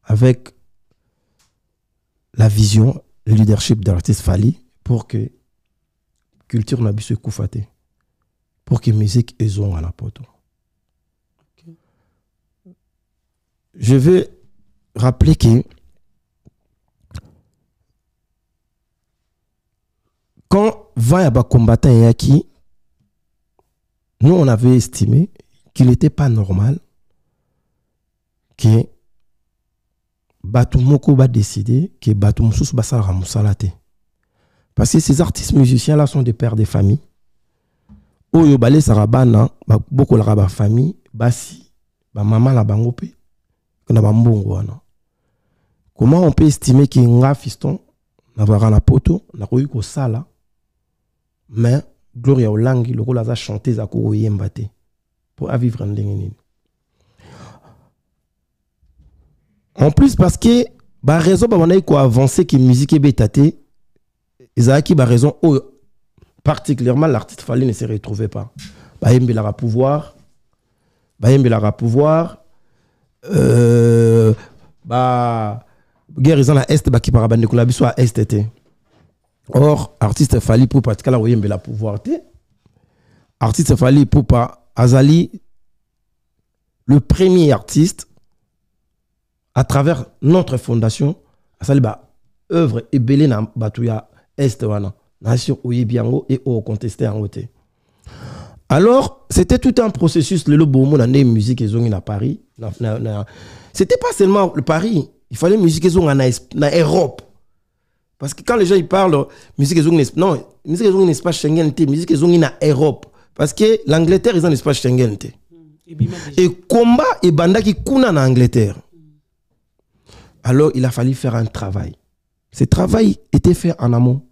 avec vision, le leadership de l'artiste Fali pour que culture n'a se koufaté. Pour que musique ait à la poto. Je veux rappeler que quand Vayaba combattant Yaki, nous on avait estimé qu'il n'était pas normal que bato moko va décider que bato mosusu basalaka parce que ces artistes musiciens là sont des pères de famille. Oyo balesaka bana bokolaka bafamille basi bamama na bango mpe na bambongo wana. Comment on peut estimer ke nga fiston nazalaka na poto nakoki kosala mais gloria olangi lokola aza chanteuse akokoyemba te mpo avivre ndenge nini en plus parce que ba raison ba a ko avancer que musique est bétaté ezalaki ba raison oh, particulièrement l'artiste Fali ne se retrouvait pas. Ba la pouvoir ba la pouvoir euh, ba guerre ils la est ba ki para bande ko la biso a est été or artiste Fali pour pratiquer la la pouvoir te artiste Fali pour pas azali le premier artiste à travers notre fondation, œuvre ebele na bato ya est wana na sur oyebi yango e oconteste yango te alors c'était tout un processus lelo bomona nde musique ezongi na paris na, na, na, c'était pas seulement le paris il fallait musique ezonga na, na europe. Parce que quand les gens ils parlent musique ezongi non musique ezongi na espace schengen te musique ezongi na europe. Parce que l'angleterre eza na espace schengen te et combat ebandaki kuna na angleterre alors il a fallu faire un travail. Ce travail était fait en amont.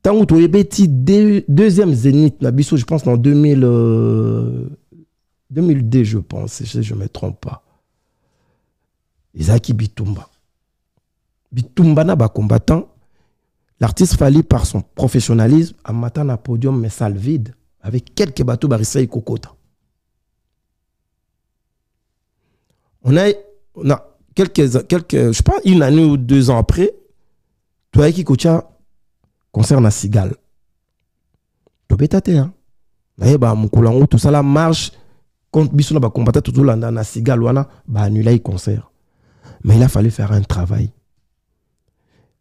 Ntango toyebeti deux- deuxième zénith je pense en 2000, euh, 2002 je pense si je ne me trompe pas. Ezalaki bitumba. Bitumba na bacombattant l'artiste fali par son professionnalisme amata na podium mais salle vide avec quelques bateaux barisai kokota on a, on a quelques, quelques, je pense une année ou deux ans après, toi qui kocha concert na Sigal. Tobeta te hein. Na ba mukula ngo tout ça la marche biso na ba combattant tout landa na Sigal wana ba annuler concert. Mais il a fallu faire un travail.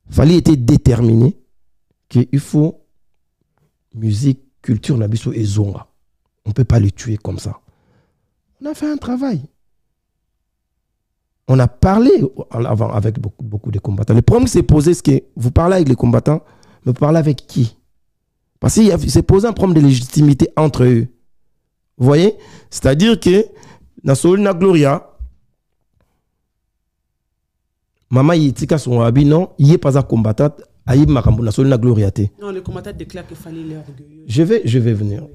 Fallait être déterminé qu'il faut musique, culture na biso ezonga. On peut pas le tuer comme ça. On a fait un travail. On a parlé avant avec beaucoup, beaucoup de combattants. Le problème s'est posé, c'est que vous parlez avec les combattants, mais vous parlez avec qui? Parce qu'il s'est posé un problème de légitimité entre eux. Vous voyez? C'est-à-dire que dans Solina Gloria, Maman Yitika son habit, non, il n'est pas un combattant, Aïb Makambo, dans Solina Gloria. Non, le commentateur déclare qu'il fallait orgueilleux. Je vais, je vais venir.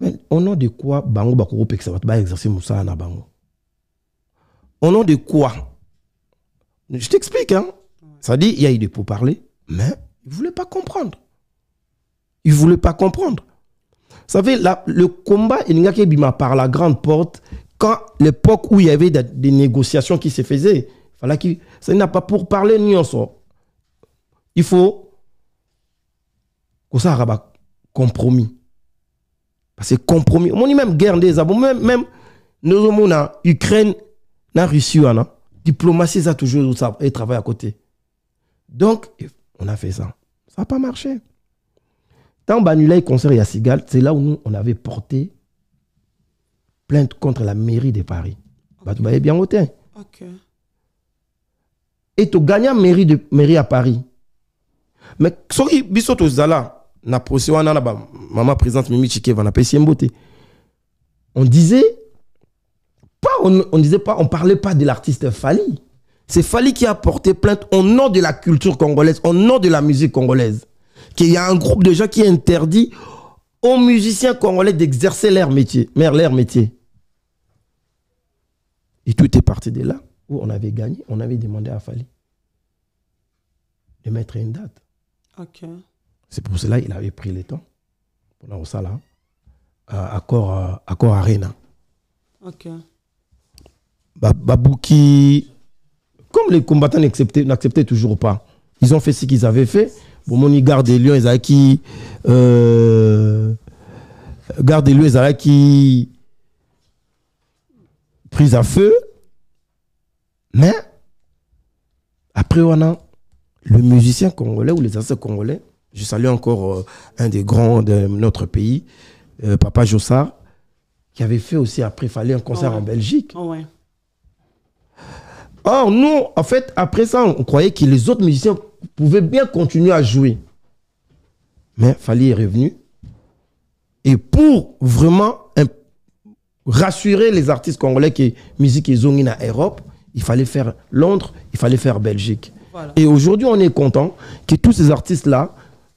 Mais au nom de quoi Bango Bakoro Peksabat va exercer Moussa na Bango Au nom de quoi? Je t'explique, hein. Ça dit, il y a eu des pourparlers, mais ils ne voulaient pas comprendre. Ils ne voulaient pas comprendre. Vous savez, la- le combat Eningake Bima par la grande porte, quand l'époque où il y avait des, des négociations qui se faisaient, fallait qu'il, ça n'a pas pour parler ni en sort. Il faut que ça un compromis. Parce que compromis, on dit même guerre des abos, même, même nous avons en Ukraine, la Russie, la diplomatie, ça a toujours ça, et travaille à côté. Donc, on a fait ça. Ça n'a pas marché. Tant le concert à Sigal, c'est là où nous, on avait porté plainte contre la mairie de Paris. Bah, tu vas bien voter. Ok. Et tu gagnes la mairie, de, mairie à Paris. Mais soki biso tozala na procès wana na ba maman présidente Mimi Chikeva na pesi mbote. On disait on, on disait pas on parlait pas de l'artiste Fali. C'est Fali qui a porté plainte au nom de la culture congolaise, au nom de la musique congolaise. Qu'il y a un groupe de gens qui interdit aux musiciens congolais d'exercer leur métier, mais leur métier. Et tout est parti de là où on avait gagné, on avait demandé à Fali de mettre une date. Ok. C'est pour cela qu'il avait pris le temps. Pour ça là, accord, euh, accord Arena. Ok. Ba- Babouki, comme les combattants n'acceptaient toujours pas, ils ont fait ce qu'ils avaient fait. Bon, mon garde des lions, ils avaient qui. Euh, garde des lions, ils avaient qui. Prise à feu. Mais, après, on a le musicien congolais ou les artistes congolais. Je salue encore euh, un des grands de notre pays, euh, Papa Jossard, qui avait fait aussi après, il fallait un concert Ouais. en Belgique. Oh, ouais. Or, nous, en fait, après ça, on croyait que les autres musiciens pouvaient bien continuer à jouer. Mais Fali est revenu. Et pour vraiment hein, rassurer les artistes congolais que musique est en Europe, il fallait faire Londres, il fallait faire Belgique. Voilà. Et aujourd'hui, on est content que tous ces artistes-là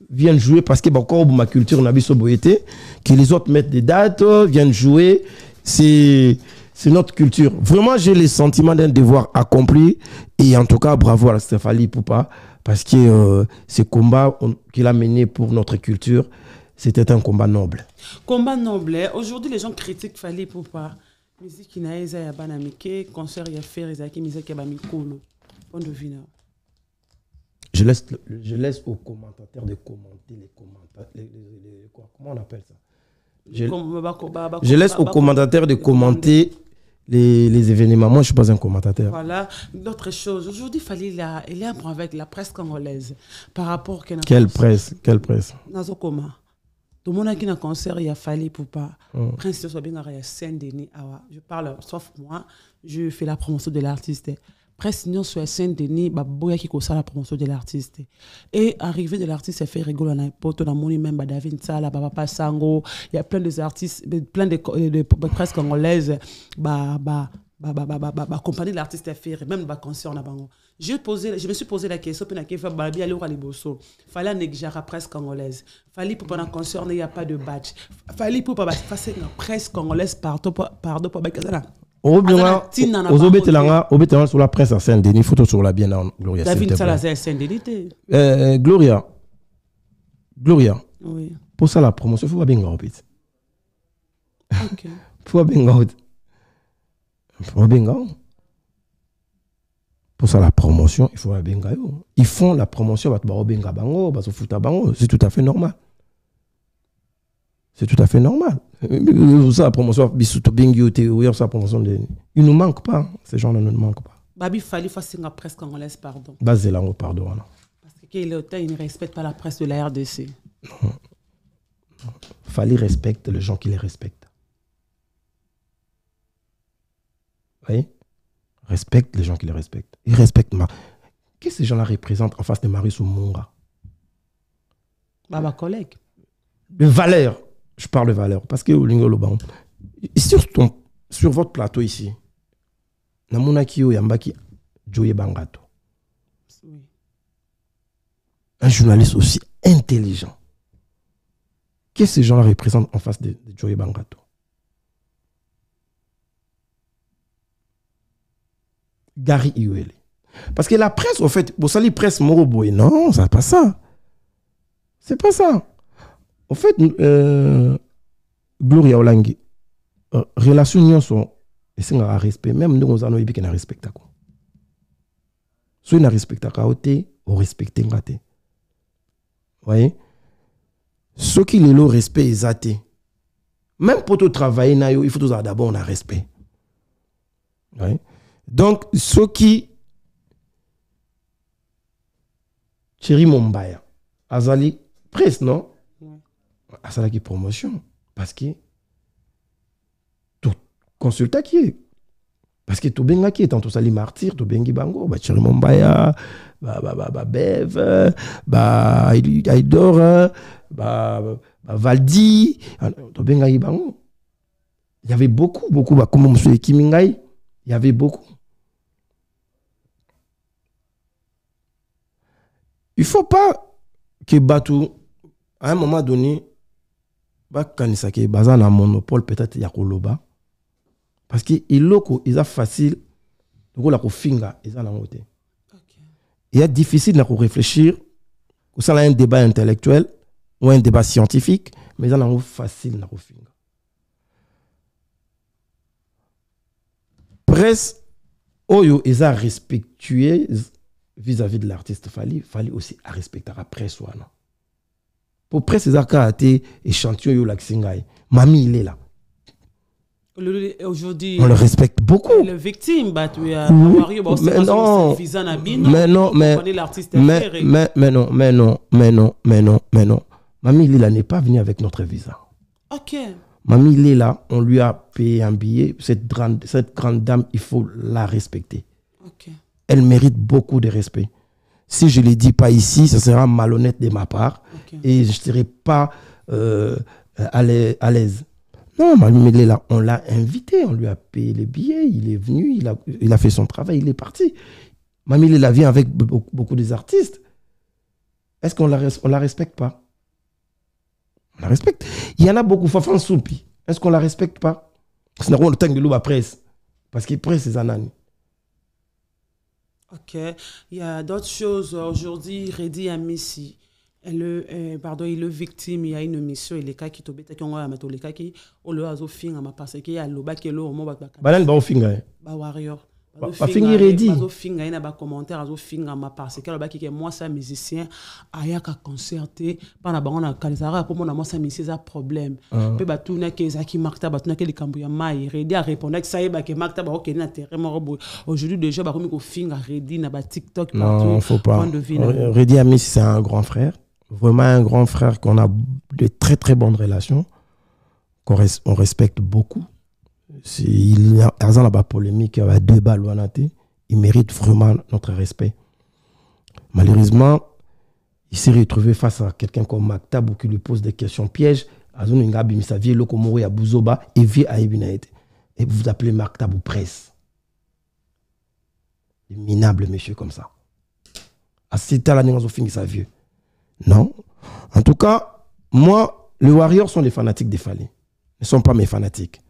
viennent jouer parce que encore ma culture, on a vu que les autres mettent des dates, viennent jouer. C'est c'est notre culture. Vraiment, j'ai le sentiment d'un devoir accompli. Et en tout cas, bravo à Stéphanie Poupa parce que euh, ce combat qu'il a mené pour notre culture, c'était un combat noble. Combat noble. hein. Aujourd'hui, les gens critiquent Fali pour pas. Musique n'a pas ya bana mike, concert ya faire ezaki musique ya ba mikolo. Je laisse, je laisse aux commentateurs de commenter les commentaires. comment on appelle ça? Je, Comme- ba- ba- ba- je laisse aux commentateurs de commenter les, les événements. Moi, je ne suis pas un commentateur. Voilà. D'autres choses. Aujourd'hui, fallait il a, il est un problème avec la presse congolaise par rapport à Quelle presse? Quelle presse? Nazokoma. Tout le monde qui a un concert, il a fallu pour pas. Prince Sobinga, il y a Saint-Denis. Je parle, sauf moi, je fais la promotion de l'artiste presse non sur Saint-Denis baboya qui ça la promotion de l'artiste et arrivé de l'artiste fait rigoler na poto na moni même David Sala Papa Sango il y a plein de artistes plein de, de, presse congolaise ba ba ba ba ba ba ba compagnie de l'artiste fait même ba concert na bango je posé je me suis posé la question pour na kefa babi aller au liboso fallait négliger presse congolaise fallait pour pendant concert il n'y a pas de badge fallait pour pas passer la presse congolaise partout pardon pour ba obenga ozobetelanga obetelanga sur la presse à Saint-Denis. Photo sur la bien Gloria David Salazar Saint-Denis euh, Gloria. Gloria. Oui. Pour ça la promotion faut pas bien rapide OK. Faut bien faut bien pour ça la promotion il faut bien ils font la promotion benga bango ba so futa bango. C'est tout à fait normal c'est tout à fait normal. Ça, la promotion, ça, promotion. Il ne manque pas. Ces gens ne nous manquent pas. Babi Fali Fassinga presse congolaise, pardon. Basé là, pardon. Parce qu'il il ne respecte pas la presse de la RDC. Non. Fali respecte les gens qui les respectent. Vous voyez Respecte les gens qui les respectent. Il respecte ma. Qu'est-ce que ces gens-là représentent en face de Marie Soumunga Baba collègue. De valeur je parle de valeur. Parce que sur, ton, sur votre plateau ici, Namunaki Yambaki Joye Bangato. Un journaliste aussi intelligent. Qu'est-ce que ces gens-là représentent en face de, de Joye Bangato? Gary Iwele. Parce que la presse, au fait, savez, presse Moroboy, non, c'est pas ça. C'est pas ça. En fait, euh, Gloria Olangi, euh, relation c'est un respect même nous on a qui na respecta quoi. So na respecta ka ote, on respecte ngate. Voyez? Ce qui est le respect est Même pour tout travailler na yo, il faut d'abord on a respect. Ouais. Donc qui Thierry Mombaya, Azali, presse non? Asalaki promotion. Parce que consulta qui est. Parce que tobengaki etant tosali martyr tobengi bango. Bachiri mombaya babev baaidor bavaldi tobengaki bango. Il y avait beaucoup beaucoup bakombo mosusu ekimi ngai il y avait beaucoup. Il faut pas que bato à un moment donné bakanisa ke baza na monopole peut-être ya koloba. Parce que eloko eza facile lokola kofinga eza nango te. Il est difficile na koréfléchir kosala un débat intellectuel ou un débat scientifique mais eza nango facile na kofinga. Presse oyo eza respectueuse vis-à-vis de l'artiste fali fali aussi arespectaka presse wana pour presse ezaka ate échantillon yo olakisi ngai mami il est là Aujourd'hui, on le respecte beaucoup. Le victime, bah, tu as oui, mais non, mais non, mais, mais, mais, mais non, mais non, mais non, mais non, mais non. Mamie Lila n'est pas venue avec notre visa. Ok. Mamie Lila, on lui a payé un billet. Cette grande, cette grande dame, il faut la respecter. Ok. Elle mérite beaucoup de respect. Si je ne le dis pas ici, ce sera malhonnête de ma part et je ne serai pas euh, à l'aise. Non, Mamie là, on l'a invité, on lui a payé les billets, il est venu, il a, il a fait son travail, il est parti. Mamie Léla vient avec beaucoup, beaucoup des artistes. Est-ce qu'on la, on la respecte pas? On la respecte. Il y en a beaucoup, Fafan Soupi. Est-ce qu'on la respecte pas? C'est le temps de la presse. Parce qu'il presse ses ananes. Ok. Il y a d'autres choses. Aujourd'hui, Redi Amissi, le, euh, pardon, il est victime, il y a une mission, il est cas qui tobe, qui ont un les cas qui, on le a au fin, parce qu'il y a le bac et le moment, bah, bah, bah, au fin, bah, warrior. Bafingi redi bazofinga ye na bacommentaire azofingama parce que alobaki ke mwasi ya musicien ayaka concert te mpa na bango na kalisaka mpo mona mwasi ya musicien eza problème mpe batunaki ezalaki markta batunaki likambo ya mai redi arépondaki sa yebake markta bakokende na terrain moko boye aujourd'hui déjà bakomi kofinga redi na batiktok. Reddy Amis, c'est un grand frère. Vraiment un grand frère qu'on a de très très bonnes relations, qu'on res- on respecte beaucoup. Il y a là-bas polémique, a deux balles. Il mérite vraiment notre respect. Malheureusement, il s'est retrouvé face à quelqu'un comme Maktab qui lui pose des questions pièges. À Bouzoba, et vie à. Et vous vous appelez Maktab ou presse. Des minables monsieur comme ça. La ninga fingi sa vieux. Non. En tout cas, moi, les Warriors sont les fanatiques des Fali. Ils ne sont pas mes fanatiques.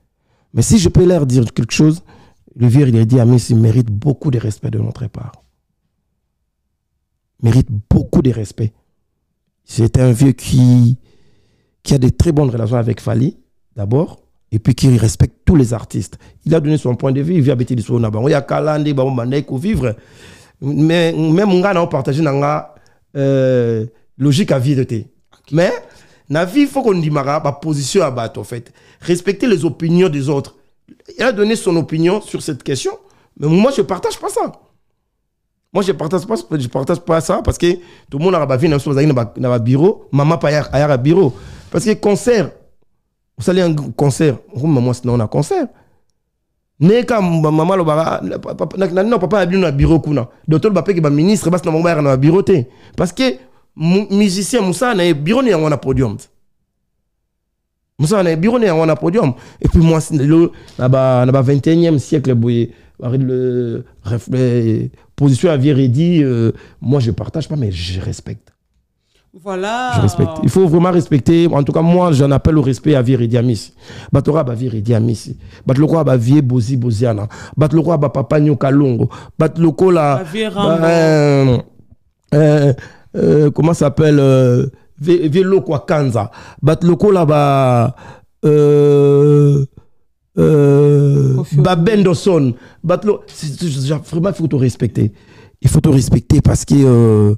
Mais si je peux leur dire quelque chose, le vieux, il a dit à Messi, mérite beaucoup de respect de notre part. Mérite beaucoup de respect. C'est un vieux qui, qui a de très bonnes relations avec Fali, d'abord, et puis qui respecte tous les artistes. Il a donné son point de vue, il vient habiter du Sona. Il y a Kalande, vivre. Mais même on a partagé nga euh, logique à vie de thé. Mais la vie, faut qu'on dise ma position à battre, en fait. Respecter les opinions des autres. Il a donné son opinion sur cette question, mais moi, je ne partage pas ça. Moi, je partage partage pas ça parce que tout le monde a vu dans un bureau, maman pas à bureau. Parce que concert, vous savez, un concert, moi, sinon on a concert. neka mama alobaka non papa ya bino na bureau kuna docteur bapeki baministre basi na bango bayaka na babureau te parce que musicien mosala na bureau ne yango wana podium mosala na bureau ne yango wana podium et puis mwasi lelo na ba na ba 21e siècle boye le ref- le- position ya vie redi euh, moi je partage pas mais je respecte voilà je respecte. Il faut vraiment respecter. En tout cas, moi, j'en appelle au respect à Viri Diamis. Batora ba Viri Diamis. Bat loko ba vie Bozi Boziana. Bat loko ba Papa Nyoka Longo. Bat loko la. Ba. Euh, comment ça s'appelle euh, Ve- Velo kwa Kanza. Bat loko la ba. Euh, euh, Kofi ba Benderson. Bat lo- c'est- c'est- genre, Vraiment, il faut te respecter. Il faut te respecter parce que. euh,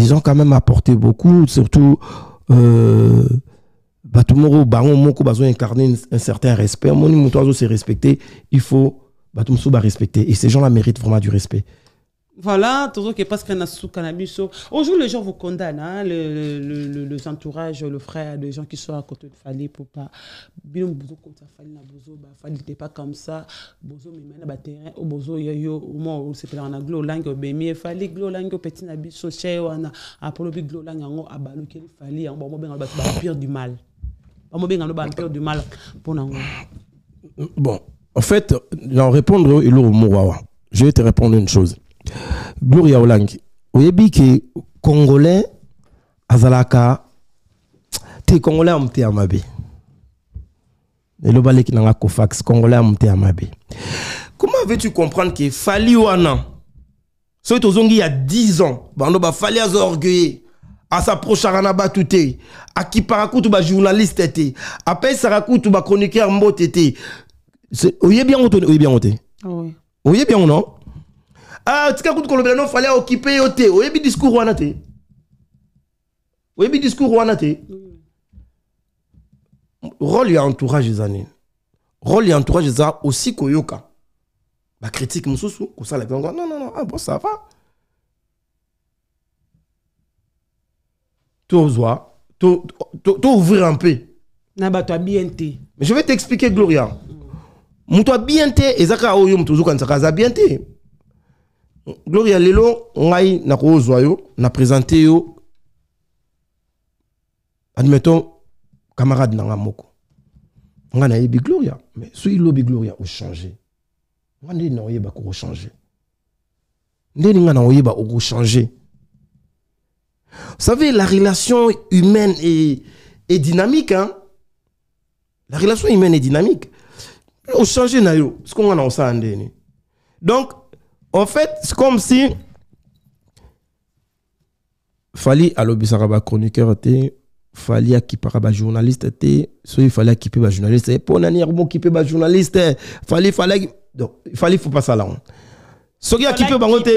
ils ont quand même apporté beaucoup, surtout euh, Batumoro, Baron Moko, Bazo incarner un, certain respect. Moni Moutoazo s'est respecté, il faut Batumso ba respecter. Et ces gens-là méritent vraiment du respect. Voilà, toujours que parce qu'on a sous cannabis. Aujourd'hui, les gens vous condamnent, hein, le, le, le, les entourages, le frère, des gens qui sont à côté de Fali pour pas. Bozo comme Fali bozo, bah, ça. Bozo, bah, yo, a Fali, petit qui Fali, bon, bah, bah. Bah, bah, en fait, il je vais te répondre une chose. Gloria Olangi, oyebi ke Congolais azalaka te Congolais amte amabe. eloba leki nanga kofax congolais amte amabe comment veux-tu comprendre que fali wana soki tozongi il y a 10 ans bando bafali aza orgueillé asaprochaka na bato te akipaka kutu bajournaliste te apesaka kutu bachroniqueur mbote te. Oyebi yango to oyebi yango te? Ah oyebi yango non? Ah tika kutu kolobela no fali aokipe yo te oyebi discours wana te oyebi discours wana te rôle ya entourage eza nini rôle ya entourage eza aussi koyoka bacritique mosusu kosala non non non ah, bon ça va. Tozwa to, to, to ouvrir un peu. Na bato ya bien te. mais je vais t'expliquer gloria. Moto abien te eza kaka oyo moto ozokanisaka aza bien te gloria lelo ngai nakozwa yo na présente yo admettons camarade na nga moko. Ngai nayebi gloria mais soki lobi gloria ochange nga ndeni na oyeba kokochange ndeni nga na oyeba okochange vous savez la relation humaine est, est dynamique hein? la relation humaine est dynamique. Ochange na yo siko nga na osala ndeni. Donc en fait c'est comme si fali alobisaka bachroniqueur te fali akipaka bajournaliste te soki fali akipe bajournaliste mpo nani akomokipe bajournaliste fali fali donc il fallait faut pas ça là soki akipe bango te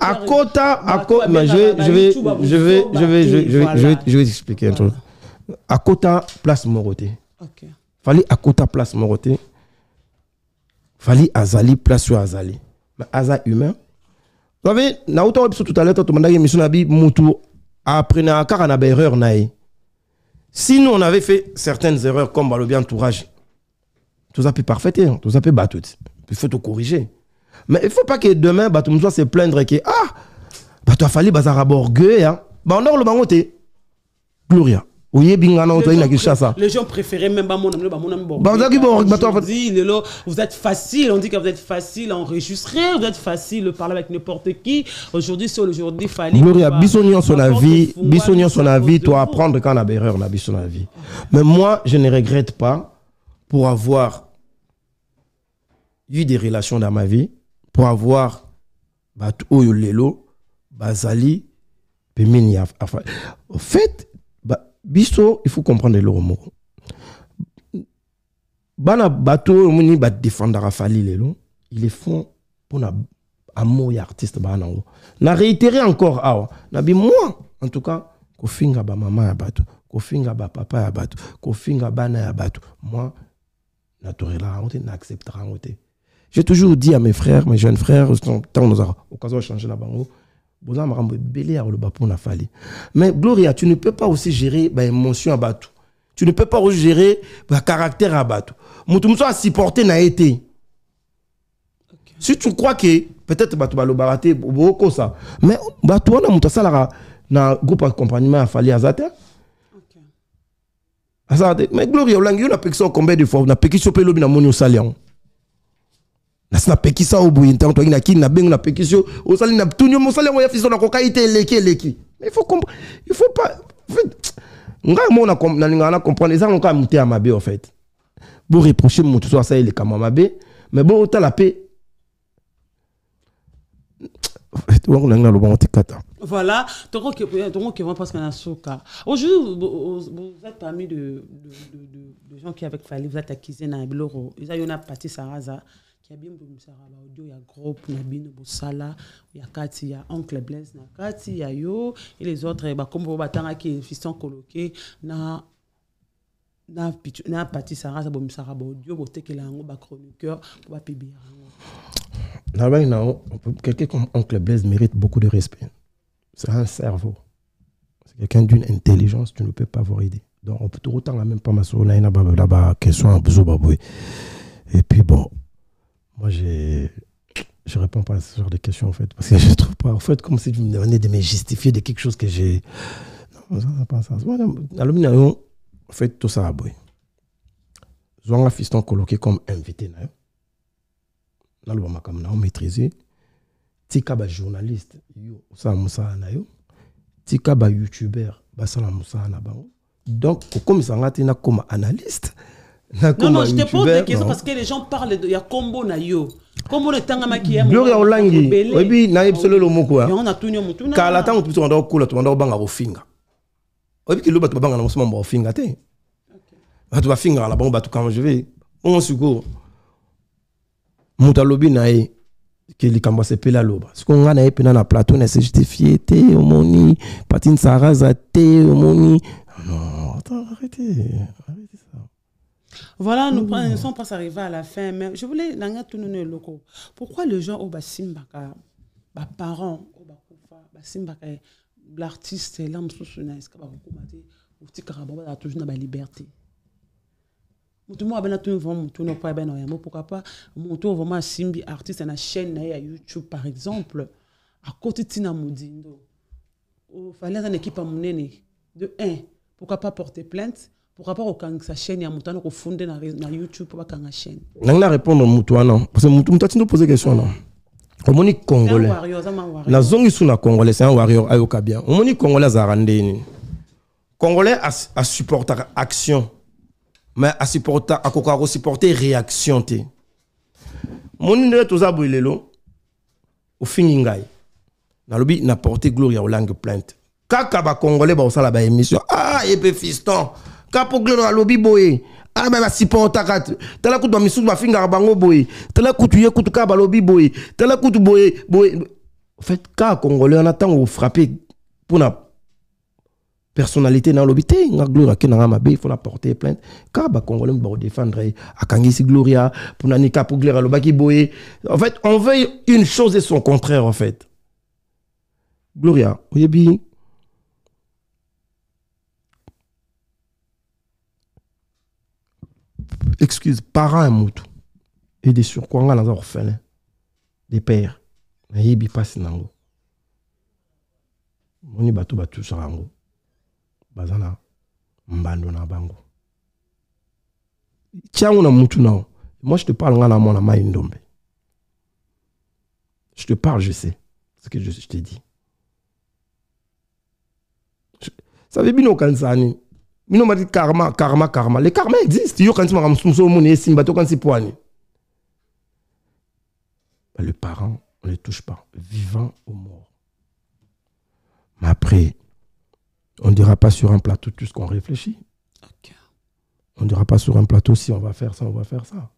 akota mais je vais je vais je vais je vais je vais je vais je vais expliquer un truc. Akota place moko te fallait akota place moko te fallait azali place oyo azali. Mais aza humain. Vous savez nauta biso tout à l'heure tomandaki émission na bi mutu apprenant kaka na baerreur na ye si nous on avait fait certaines erreurs comme balobi entourage tout ça peut parfait tout ça peut battre il faut te corriger. Mais il faut pas que demain mosusu se plaindre que ah bato afali bazalaka baorgueil hein. Baondor bango te gloria na kinshasa. les gens préféraient même bamonami bamonami bazalaki lelo vous êtes facile on dit que vous êtes facile à enregistrer vous êtes facile de parler avec n'importe qui. Aujourd'hui c'est aujourd'hui fali gloria biso nyonso na vie biso nyonso na vie to apprendre quand na berreur na biso na vie. Mais moi je ne regrette pas pour avoir eu des relations dans ma vie pour avoir oyo lelo bazali pemeni ya au fait biso il faut comprendre eloko moko bana bato oyo omoni badefendaka fali lelo ils le font mpona amour ya artiste baa nango na réitérer encore awa na bi moi en tout cas kofinga bamama ya bato kofinga bapapa ya bato kofinga bana ya bato moi natorelaka yango te naacceptaka yango te. J'ai toujours dit à mes frères mes jeunes frères tant occasion de changer la bango fali. Mais gloria tu ne peux pas aussi gérer baémotion ya bato tu ne peux pas aussi gérer bacaractère ya bato moto mosusu asupporte na ye te si tu crois que peut-être bato balobaka te bokosa mais bato wana moto asalaka na groupe accompagnement ya fali aza te aza te mais gloria napekisa yo combien de fois? Napekisi yo mpe elobi namoni osali yango? nasi napekisa o boye ntango toyaki na kini nabengi napekisi yo osali na tuni yo pas na comprendre eza ya mabe en fait boreproche motu mais wangu Voilà. Aujourd'hui, vous êtes parmi de, de, de, de, gens qui avec Fali, vous êtes accusés dans le bureau. Ils ont parti Saraza. Ya bien bomisaka baaudio ya groupe na bino bosala ya kati ya oncle blaise na kati ya yo et les autres bakombo batangaki fiston koloke na na, na pati sarasa bomisaka baaudio botekela yango bachroniqueur po bapibia yango nalobaki nango quelqu'un comme oncle blaise mérite beaucoup de respect. C'est un cerveau. C'est quelqu'un d'une intelligence tu ne peux pas avoir idée. Donc on peut autant même pas masolo na ye na baquestion ya bozo baboye et puis bon Moi, je je réponds pas à ce genre de questions, en fait. Parce que je trouve pas, en fait, comme si tu me demandais de me justifier de quelque chose que j'ai. Non, ça n'a pas sens. En fait, tout ça a boy. Zwanga fiston coloqué comme invité, na na lo makam na maîtriser tika ba journaliste yo ça musa na yo tika ba youtuber ba sala musa na bango donc kokomisa ngati na koma analyste non, non, je te pose des questions parce que les gens parlent de. Il y a combo na yo. Combo na tanga maki ya. Gloria Olangi. Obi na yebselo lo moko. Ya na. Kala tango tu ndo kula tu ndo banga rofinga. Obi ki lo batu banga na musoma mbo rofinga te. Batu ba finga la bango batu quand je vais. On suko. Muta lobi na ye. ke likambo asepeli aloba siko ngai na ye mpena na plateau na se justifie te omoni patine saraza te omoni non arrêtez arrêtez Voilà, nous sommes pas arrivés à la fin, mais je voulais langa tout nous loko. Pourquoi les gens au basimbaka, ba parents au bakufa, basimbaka l'artiste là msusuna est-ce que ba kukumate uti karabo ba toujours na ba liberté. Mutu mo abana tu vont mutu no pa bana yamo pourquoi pas mutu vraiment simbi artiste na chaîne na ya YouTube par exemple à côté tina mudindo. O fallait une équipe à munene de 1 pourquoi pas porter plainte? Pourquoi pas okangisa chaîne ya moto wana kofunde na, na youtube mpo bakanga chaîne nangi na répondre motu wana parce que motu atindi opose question na omoni congolais. Nazongi su na congolais c'est un warrior ayoka bien omoni congolais azalaka ndeni congolais asupportaka action. Mais asupporta akokaka kosupporte réaction te moni ndenge toza boye lelo ofingi ngai nalobi na porte gloire ya olange plainte. Kaka bacongolais baosala baémission ah ye mpe fiston kapo gloire alobi boye ah mais basupportaka tala kutu bamisusu bafingaka bango boye tala kutu ye kutu kaka balobi boye tala kutu boye boye fait kaka congolais wana ntango frappé mpona personnalité na alobi te nga gloria ake nanga mabe ifo na porter plainte. Kaka bacongolais mo bakodéfendre ye akangisi gloria mpona nika po gloria alobaki boye en fait on veut une chose et son contraire en fait. Gloria oyebi excuse parent ya motu et de surcroît nga naza orphelin des pères. Nayebi mpasi nango moni bato batusaka yango baza na mbando na bango tiango na mutu nao moi je te parle nga na mwana je te parle je sais ce que je, te dis sabe bino okanisa nini bino bati karma karma karma. Le karma existe. Yokanisi makambo mosusu omoni esimba tokanisi po ani le parent on ne le touche pas. Vivant ou mort. Mais après on ne dira pas sur un plateau tout ce qu'on réfléchit. On ne dira pas sur un plateau si on va faire ça on va faire ça.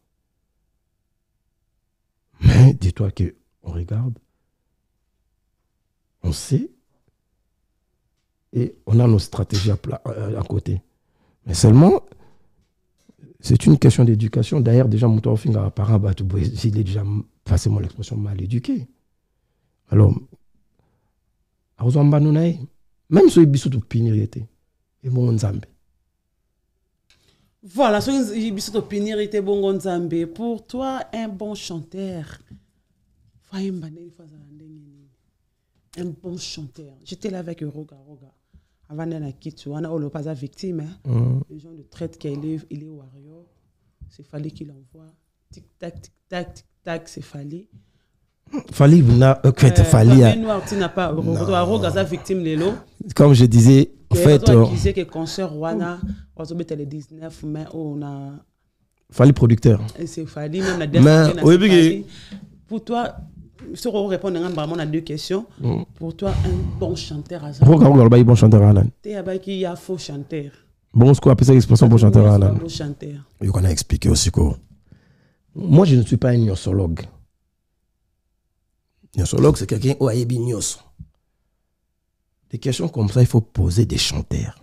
Mais dis-toi que on regarde on sait et on a nos stratégies à, euh, à côté. Mais seulement, c'est une question d'éducation. D'ailleurs, déjà, mon finger parent, il est déjà, passez-moi l'expression, mal éduqué. Alors, même si il y a pinirité, et bon, Nzambe. Voilà, biso topinirité bongo nzambe pour toi un bon chanteur un bon chanteur j'étais là avec roga roga avanda na kiti wana oyo victime hein. Les gens le traitent qu'il est, il est warrior c'est fallait qu'il envoie tic tac tic tac tic tac c'est fallait Fali, na, euh, que Fali, Fabien. Noir, tu n'as pas roga aza victime lelo comme je disais, en fait, euh, accusé que concert wana ozobeta le 19 mai oyo na Fali producteur. C'est même la dernière Fali. Pour toi, sur on répond vraiment à deux questions. Pour toi, un bon chanteur à ça. Roga, roga, roga, bon chanteur, qui il y a faux chanteur. Bon, ce qu'on appelle ça l'expression bon chanteur, Un Anan. bon chanteur? Il qu'on a expliqué aussi que moi je ne suis pas un gnosologue. Gnosologue c'est quelqu'un qui a ébi gnos. Des questions comme ça, il faut poser des chanteurs.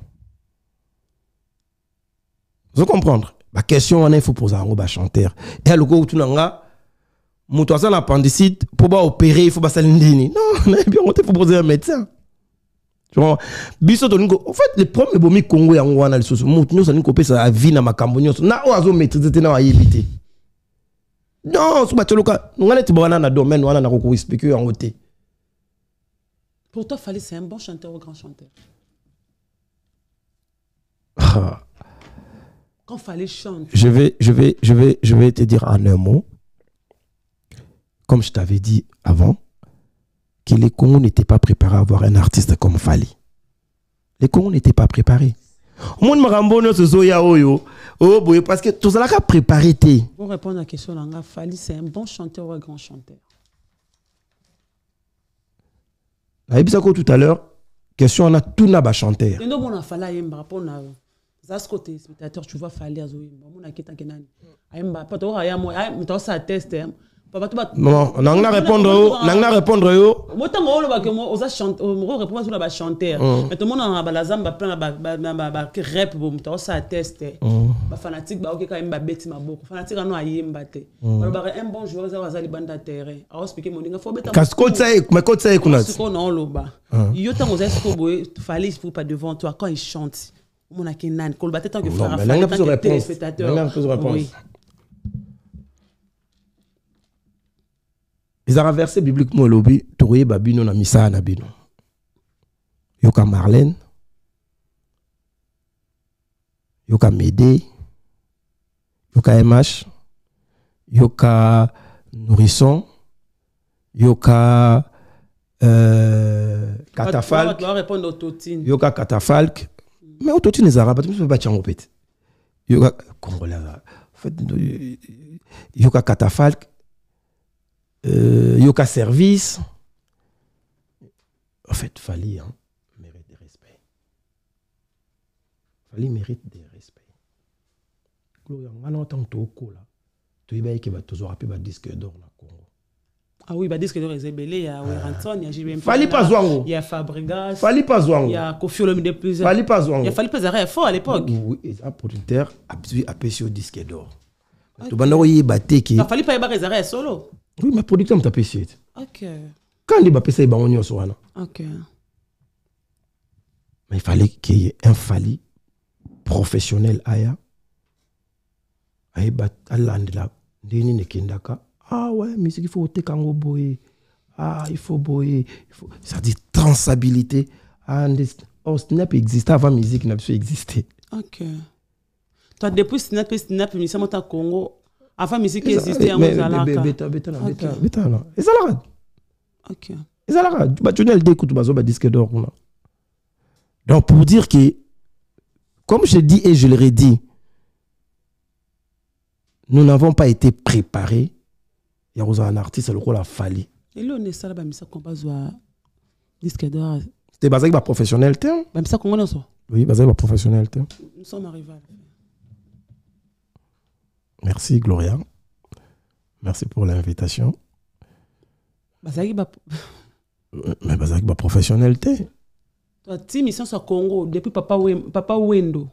Vous comprendre La question, il faut poser un chanteur. Et le go, tu n'as Moutou a l'appendicite, pour pas opérer, il faut pas s'alindini. Non, mais bien, il faut poser un médecin. Tu vois? Biso tolingo en fait le problème le bomi congo yango wana lisusu mutu nyonso alingi kopesa avi na makambo nyonso na oyo azomaîtrise te na oyo ayebi te non so batioloka nga neti bawana na domaine wana na kokoexplike yango te Pour toi, Fali, c'est un bon chanteur ou grand chanteur? Ah, Quand Fali chante, je vais, je, vais, je, vais, je vais te dire en un mot comme je t'avais dit avant que les Congos n'étaient pas préparés à avoir un artiste comme Fali les Congos n'étaient pas préparés omoni makambo nyonso ezoya oyo oyo boye parce que tozalaka préparé te pour répondre à la question, Langa, Fali, c'est un bon chanteur ou un grand chanteur? Nayebisako tout à l'heure question wana tuna bachanteur Et nous, on a Fali à Yemba, pour na Zasko, tes spectateurs, tu vois Fali à Zoyemba. On a quitté Kenani. Ayemba, pas toi, Ayamo, mais ça teste. Non nanga na répondre yo nanga na répondre yo motango oyo olobaka mo oza répondre sur na bachanteur mais tomonana balazamba mpe na barep bo moto aosala teste bafanatique baokeka yemba babeti maboko fanatique ano ayemba te. Balobaka un bon joueur eza aza libanda terrain. Aospike moninga fo beta kasi kotisa ye kuna sikoyo na oloba yo ntango oza sikoyo boye fali pour pas devant toi quand il chante omonaki nani koloba te tant que frère Fali, nanga tant que téléspectateur Nanga biso réponse. Oui. Ezalaka verset biblique mo elobi tokoyeba bino na misala na bino. Yoka marlène. Yoka médé. Yoka mh yoka nourrisson yoka euh, catafalque Bato barépondre autotune yoka catafalque mais autotune ezalaka bato mosusu batya yango pete yoka congolais en fait. Yoka catafalque euh, yoka service en fait fali hein, mérite de respect fali mérite de respect gloria nga na ntango tookola toyeba eke bato tozwaka mpe badisque d'or Ah oui, bah disque d'or est belé, il y a Weranson, il y a JBM. Fali pas Zwango. Il y a Fabregas. fali y zwango a Kofi Olomide plusieurs. fali y zwango a Fali Pazara fort à l'époque. Oui, eza producteur apesi yo disque d'or tobanda koyeba te ke Fali pas solo. Producteur moto apesi ete Ok. kandi bapesa ye bango nyonso wana Ok. mais il fallait qu'il y ait un fali professionnel aya ayeba alandela ndenge nini ekendaka ah ouais musique il faut oteka yango boye ah il faut boye il faut... c'est-à-dire transabilité ah, oh, snap existait avant musique na biso existait Ok. Toi, depuis Snap Snap, ça monte à Congo. Avant, musique Mais- existait en Mozalaka. mais- beta na- Ok. beta- beta na. ezalaka Ok. ezalaka bajournal de kutu bazwa badisque d'or kuna donc pour dire que comme je dis et je le redis nous n'avons pas été préparés ya kozala na artiste lokola fali Et là, on est ça, là, bah, mais ça, qu'on passe à disque d'or. te bazalaki baprofessionnel te mais ça, Congo, non, ça. oui bazalaki baprofessionnel te Nous sommes arrivés. Merci gloria merci pour l'invitation est, bah, Euh, mais bazalaki baprofessionnel te toi, ti mission sur Congo, depuis Papa, Wem- Papa Wendo.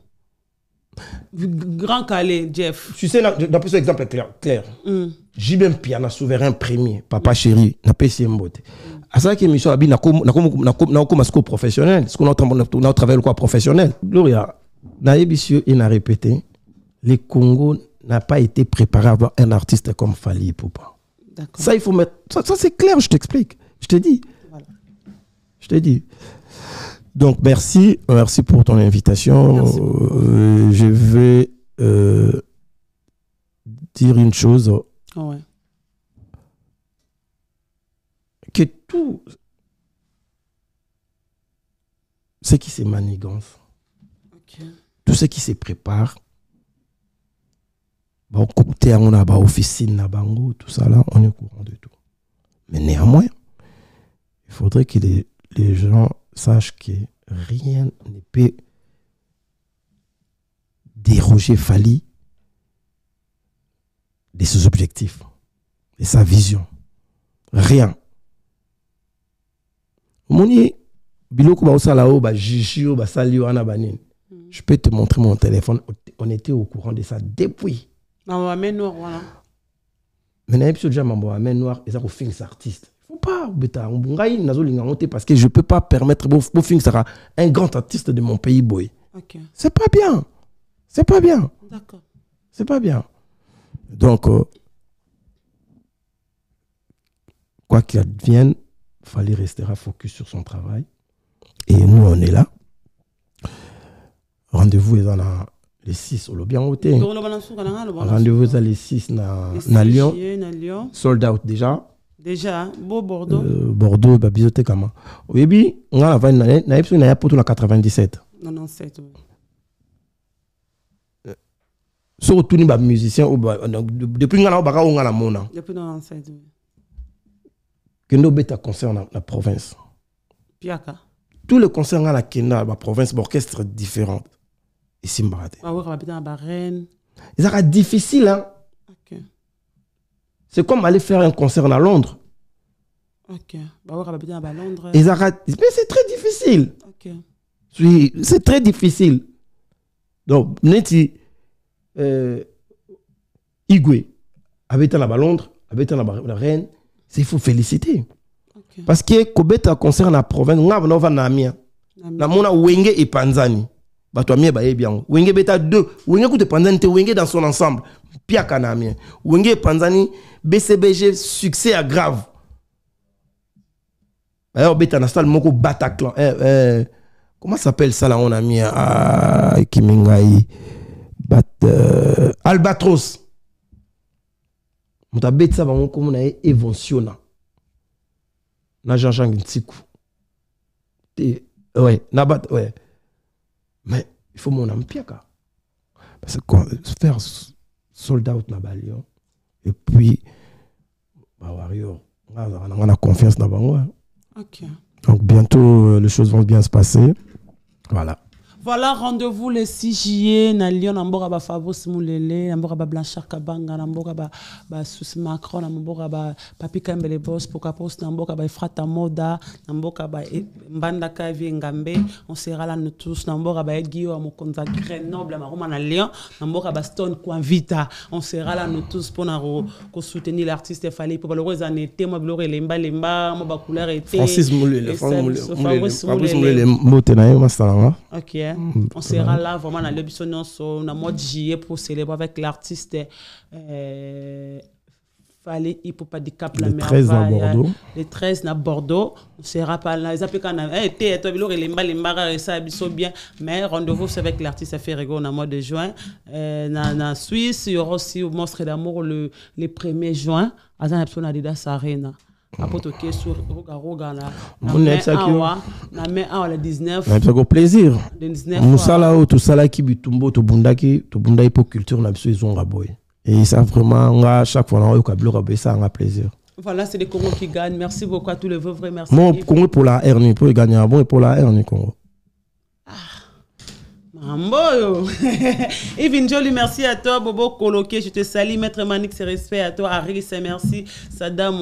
Grand Calais, Jeff. tu sais napesi exemple clair, clair. Mm. jibin piana souverain premier papa chéri napesi ye mbote asalaki émission abi nakokoma siko professionnel siko naotravaille lokwa professionnel gloria nayebisi yo et na répété le congo n'a pas été préparé à avoir un artiste comme fali poupa. Ça il faut mettre ça, ça, c'est clair je t'explique. Je te dis. Voilà. je te dis. Donc merci. Merci pour ton invitation. Euh, je vais euh, dire une chose. Ah ouais. que tout ce qui se manigance, tout ce qui se prépare, baofficine na bango, tout ça là, on est au courant de tout. Mais néanmoins, il faudrait que les, les gens sachent que rien ne peut déroger Fali de ses objectifs, de sa vision. Rien. omoni biloko wana banini je peux te montrer mon téléphone on était au courant de ça depuis Mettre noir, voilà. mais nayebi biso deja mambo ya main noire eza kofingisa artiste faut pas obeta ngai nazolinga yango te parce que je peux pas permettre bo- bofingisaka un grand artiste de mon pays boye Ok. c'est pas bien. C'est pas bien. D'accord. c'est pas bien. Donc euh, quoi qu'il advienne Fali restera focus sur son travail. Et nous on est là. Rendez-vous eza na les 6 olobi yango te rendez-vous eza les 6 na, lyon. sold out déjà. Déjà, beau Bordeaux. euh, bordeaux babiso tekama oyebi nga na vandi na- nayebi soki naya poto na 97 97, oui. soki otuni bamusicien depuis nga na oyo baka oyo nga na mona. Depuis 97, oui. kende obeta concert na, na province. Piaka. tous les concerts nga na kende na baprovince baorchestre différente esimbaka te. Ezalaka difficile hein? C'est comme aller faire un concert na londres. Ok. Ouais, on va habiter dans Londres. ezalaka mais c'est très difficile. Ok. Oui, c'est très difficile. Donc neti euh, igwe abeta na balondres abeta na ba- na reine c'est il faut féliciter. Parce que kobeta concert na province nga bana ova na amia namona wenge epanzani bato amie bayebi yango. Wenge beta 2 wenge kuta epanzani te wenge dans son ensemble. Piaka na wenge epanzani bcbg succès ya grave. Aya obeta na stade moko bataclan eh, eh, comment s'appelle ça là on a mis ah, ekimi ngai Bat, euh, albatros. Moto abetisa bango kombo na ye evonciona na jean-jean ntiku ouais na bat ouais mais il faut mon ampiaka parce que faire sold out na balion et puis bah warrior nga na confiance na bango hein. Ok. donc bientôt euh, les choses vont bien se passer voilà Voilà, rendez-vous le 6 juillet na Lyon, na mboka ba Moulele, na mboka ba Blanchard Kabanga, na mboka ba, Macron, na mboka ba Papi Kambele Boss, Poka Post, na mboka ba Efrata Moda, na mboka ba E- Mbanda Kavi Ngambe. On sera là nous tous, na mboka ba Guillaume à Mokonza Grenoble, na Roma na Lyon, na mboka ba Stone. On sera là nous tous pour na ko soutenir l'artiste fallait pour le en été, moi le lemba lemba, moi ba couleur été. Francis Moulele, ça, Moulele, Moulele, Moulele. Moulele. Ok. On sera là vraiment dans le mois de juillet pour célébrer avec l'artiste euh, Fallait Hippopadicap la Le 13 à Merveille, Bordeaux. Le 13 à Bordeaux. On sera pas là. Ils appellent quand on a eh, t'es, toi, bilo, lemba, lemba, et ça, biso bien. Mais rendez-vous, c'est avec l'artiste dans le mois de juin. Euh, dans la Suisse, il y aura aussi au Monstre d'amour le, le 1er juin. À la Adidas Arena. Tu es sur là. Na Mon mai awa, na mai awa, le 19. na biso ko plaisir le 19 mosala oyo tosalaki bitumba tobundaki tobundaki mpo culture na biso ezonga boye et ça vraiment nga chaque fois naoyoka biloko boye esalanga plaisir Voilà, c'est les Congos qui gagnent. Merci beaucoup à tous les vrais, merci. mo Yves. congo pour la hernie mpo egagnaka bon pour la hernie congo Mambo Yves Njoli, merci à toi. Bobo Koloké, je te salue. Maître Manik, c'est respect à toi. Harry, c'est merci. Sadam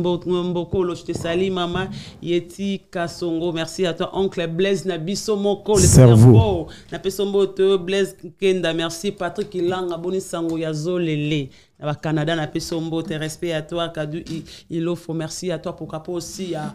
Mbo- Mbokolo, je te salue. Maman Yeti Kasongo, merci à toi. Oncle Blaise Nabiso Moko, le Cerveau. Napesombo Blaise Kenda, merci. Patrick Ilanga, Boni Sango Yazo Lele. Canada, na Pesombo, tes respect à toi, Kadu I- Ilofo, merci à toi, pour Kapo aussi, à,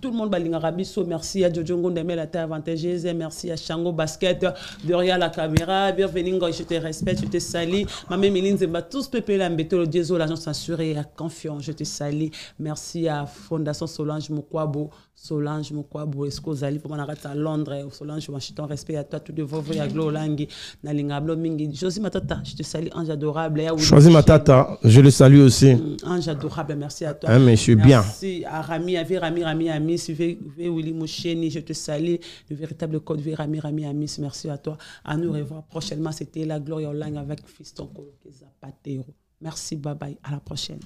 tout le monde, Balinga Rabiso, merci à Jojo Ngondemel, à ta avantageuse, merci à Shango Basket, derrière la caméra, bienvenue, je te respecte, je te salue, Mamé Méline Zemba, tous Pépé Lambeto, le Diesel, l'agence assurée, à confiance, je te salue, merci à Fondation Solange Mokwabo, Solange Mokwabo, Esco Zali, pour mon arrêt à Londres, Solange, Washington, respect à toi, tout de vos voix, à Glo Langi, Nalinga Blo Mingi, Josie Matata, je te salue, ange adorable, et à Willy choisis ma Michel. tata je le salue aussi Mm, Ange adorable, merci à toi. Un monsieur bien. Merci à Rami, à Rami, Rami, Amis, V, V, Willy Moucheni, je te salue. Le véritable code V, Rami, Rami, Amis, merci à toi. À nous revoir prochainement. C'était la Gloria Online avec Fiston Koloke Zapatero. Merci, bye bye. À la prochaine.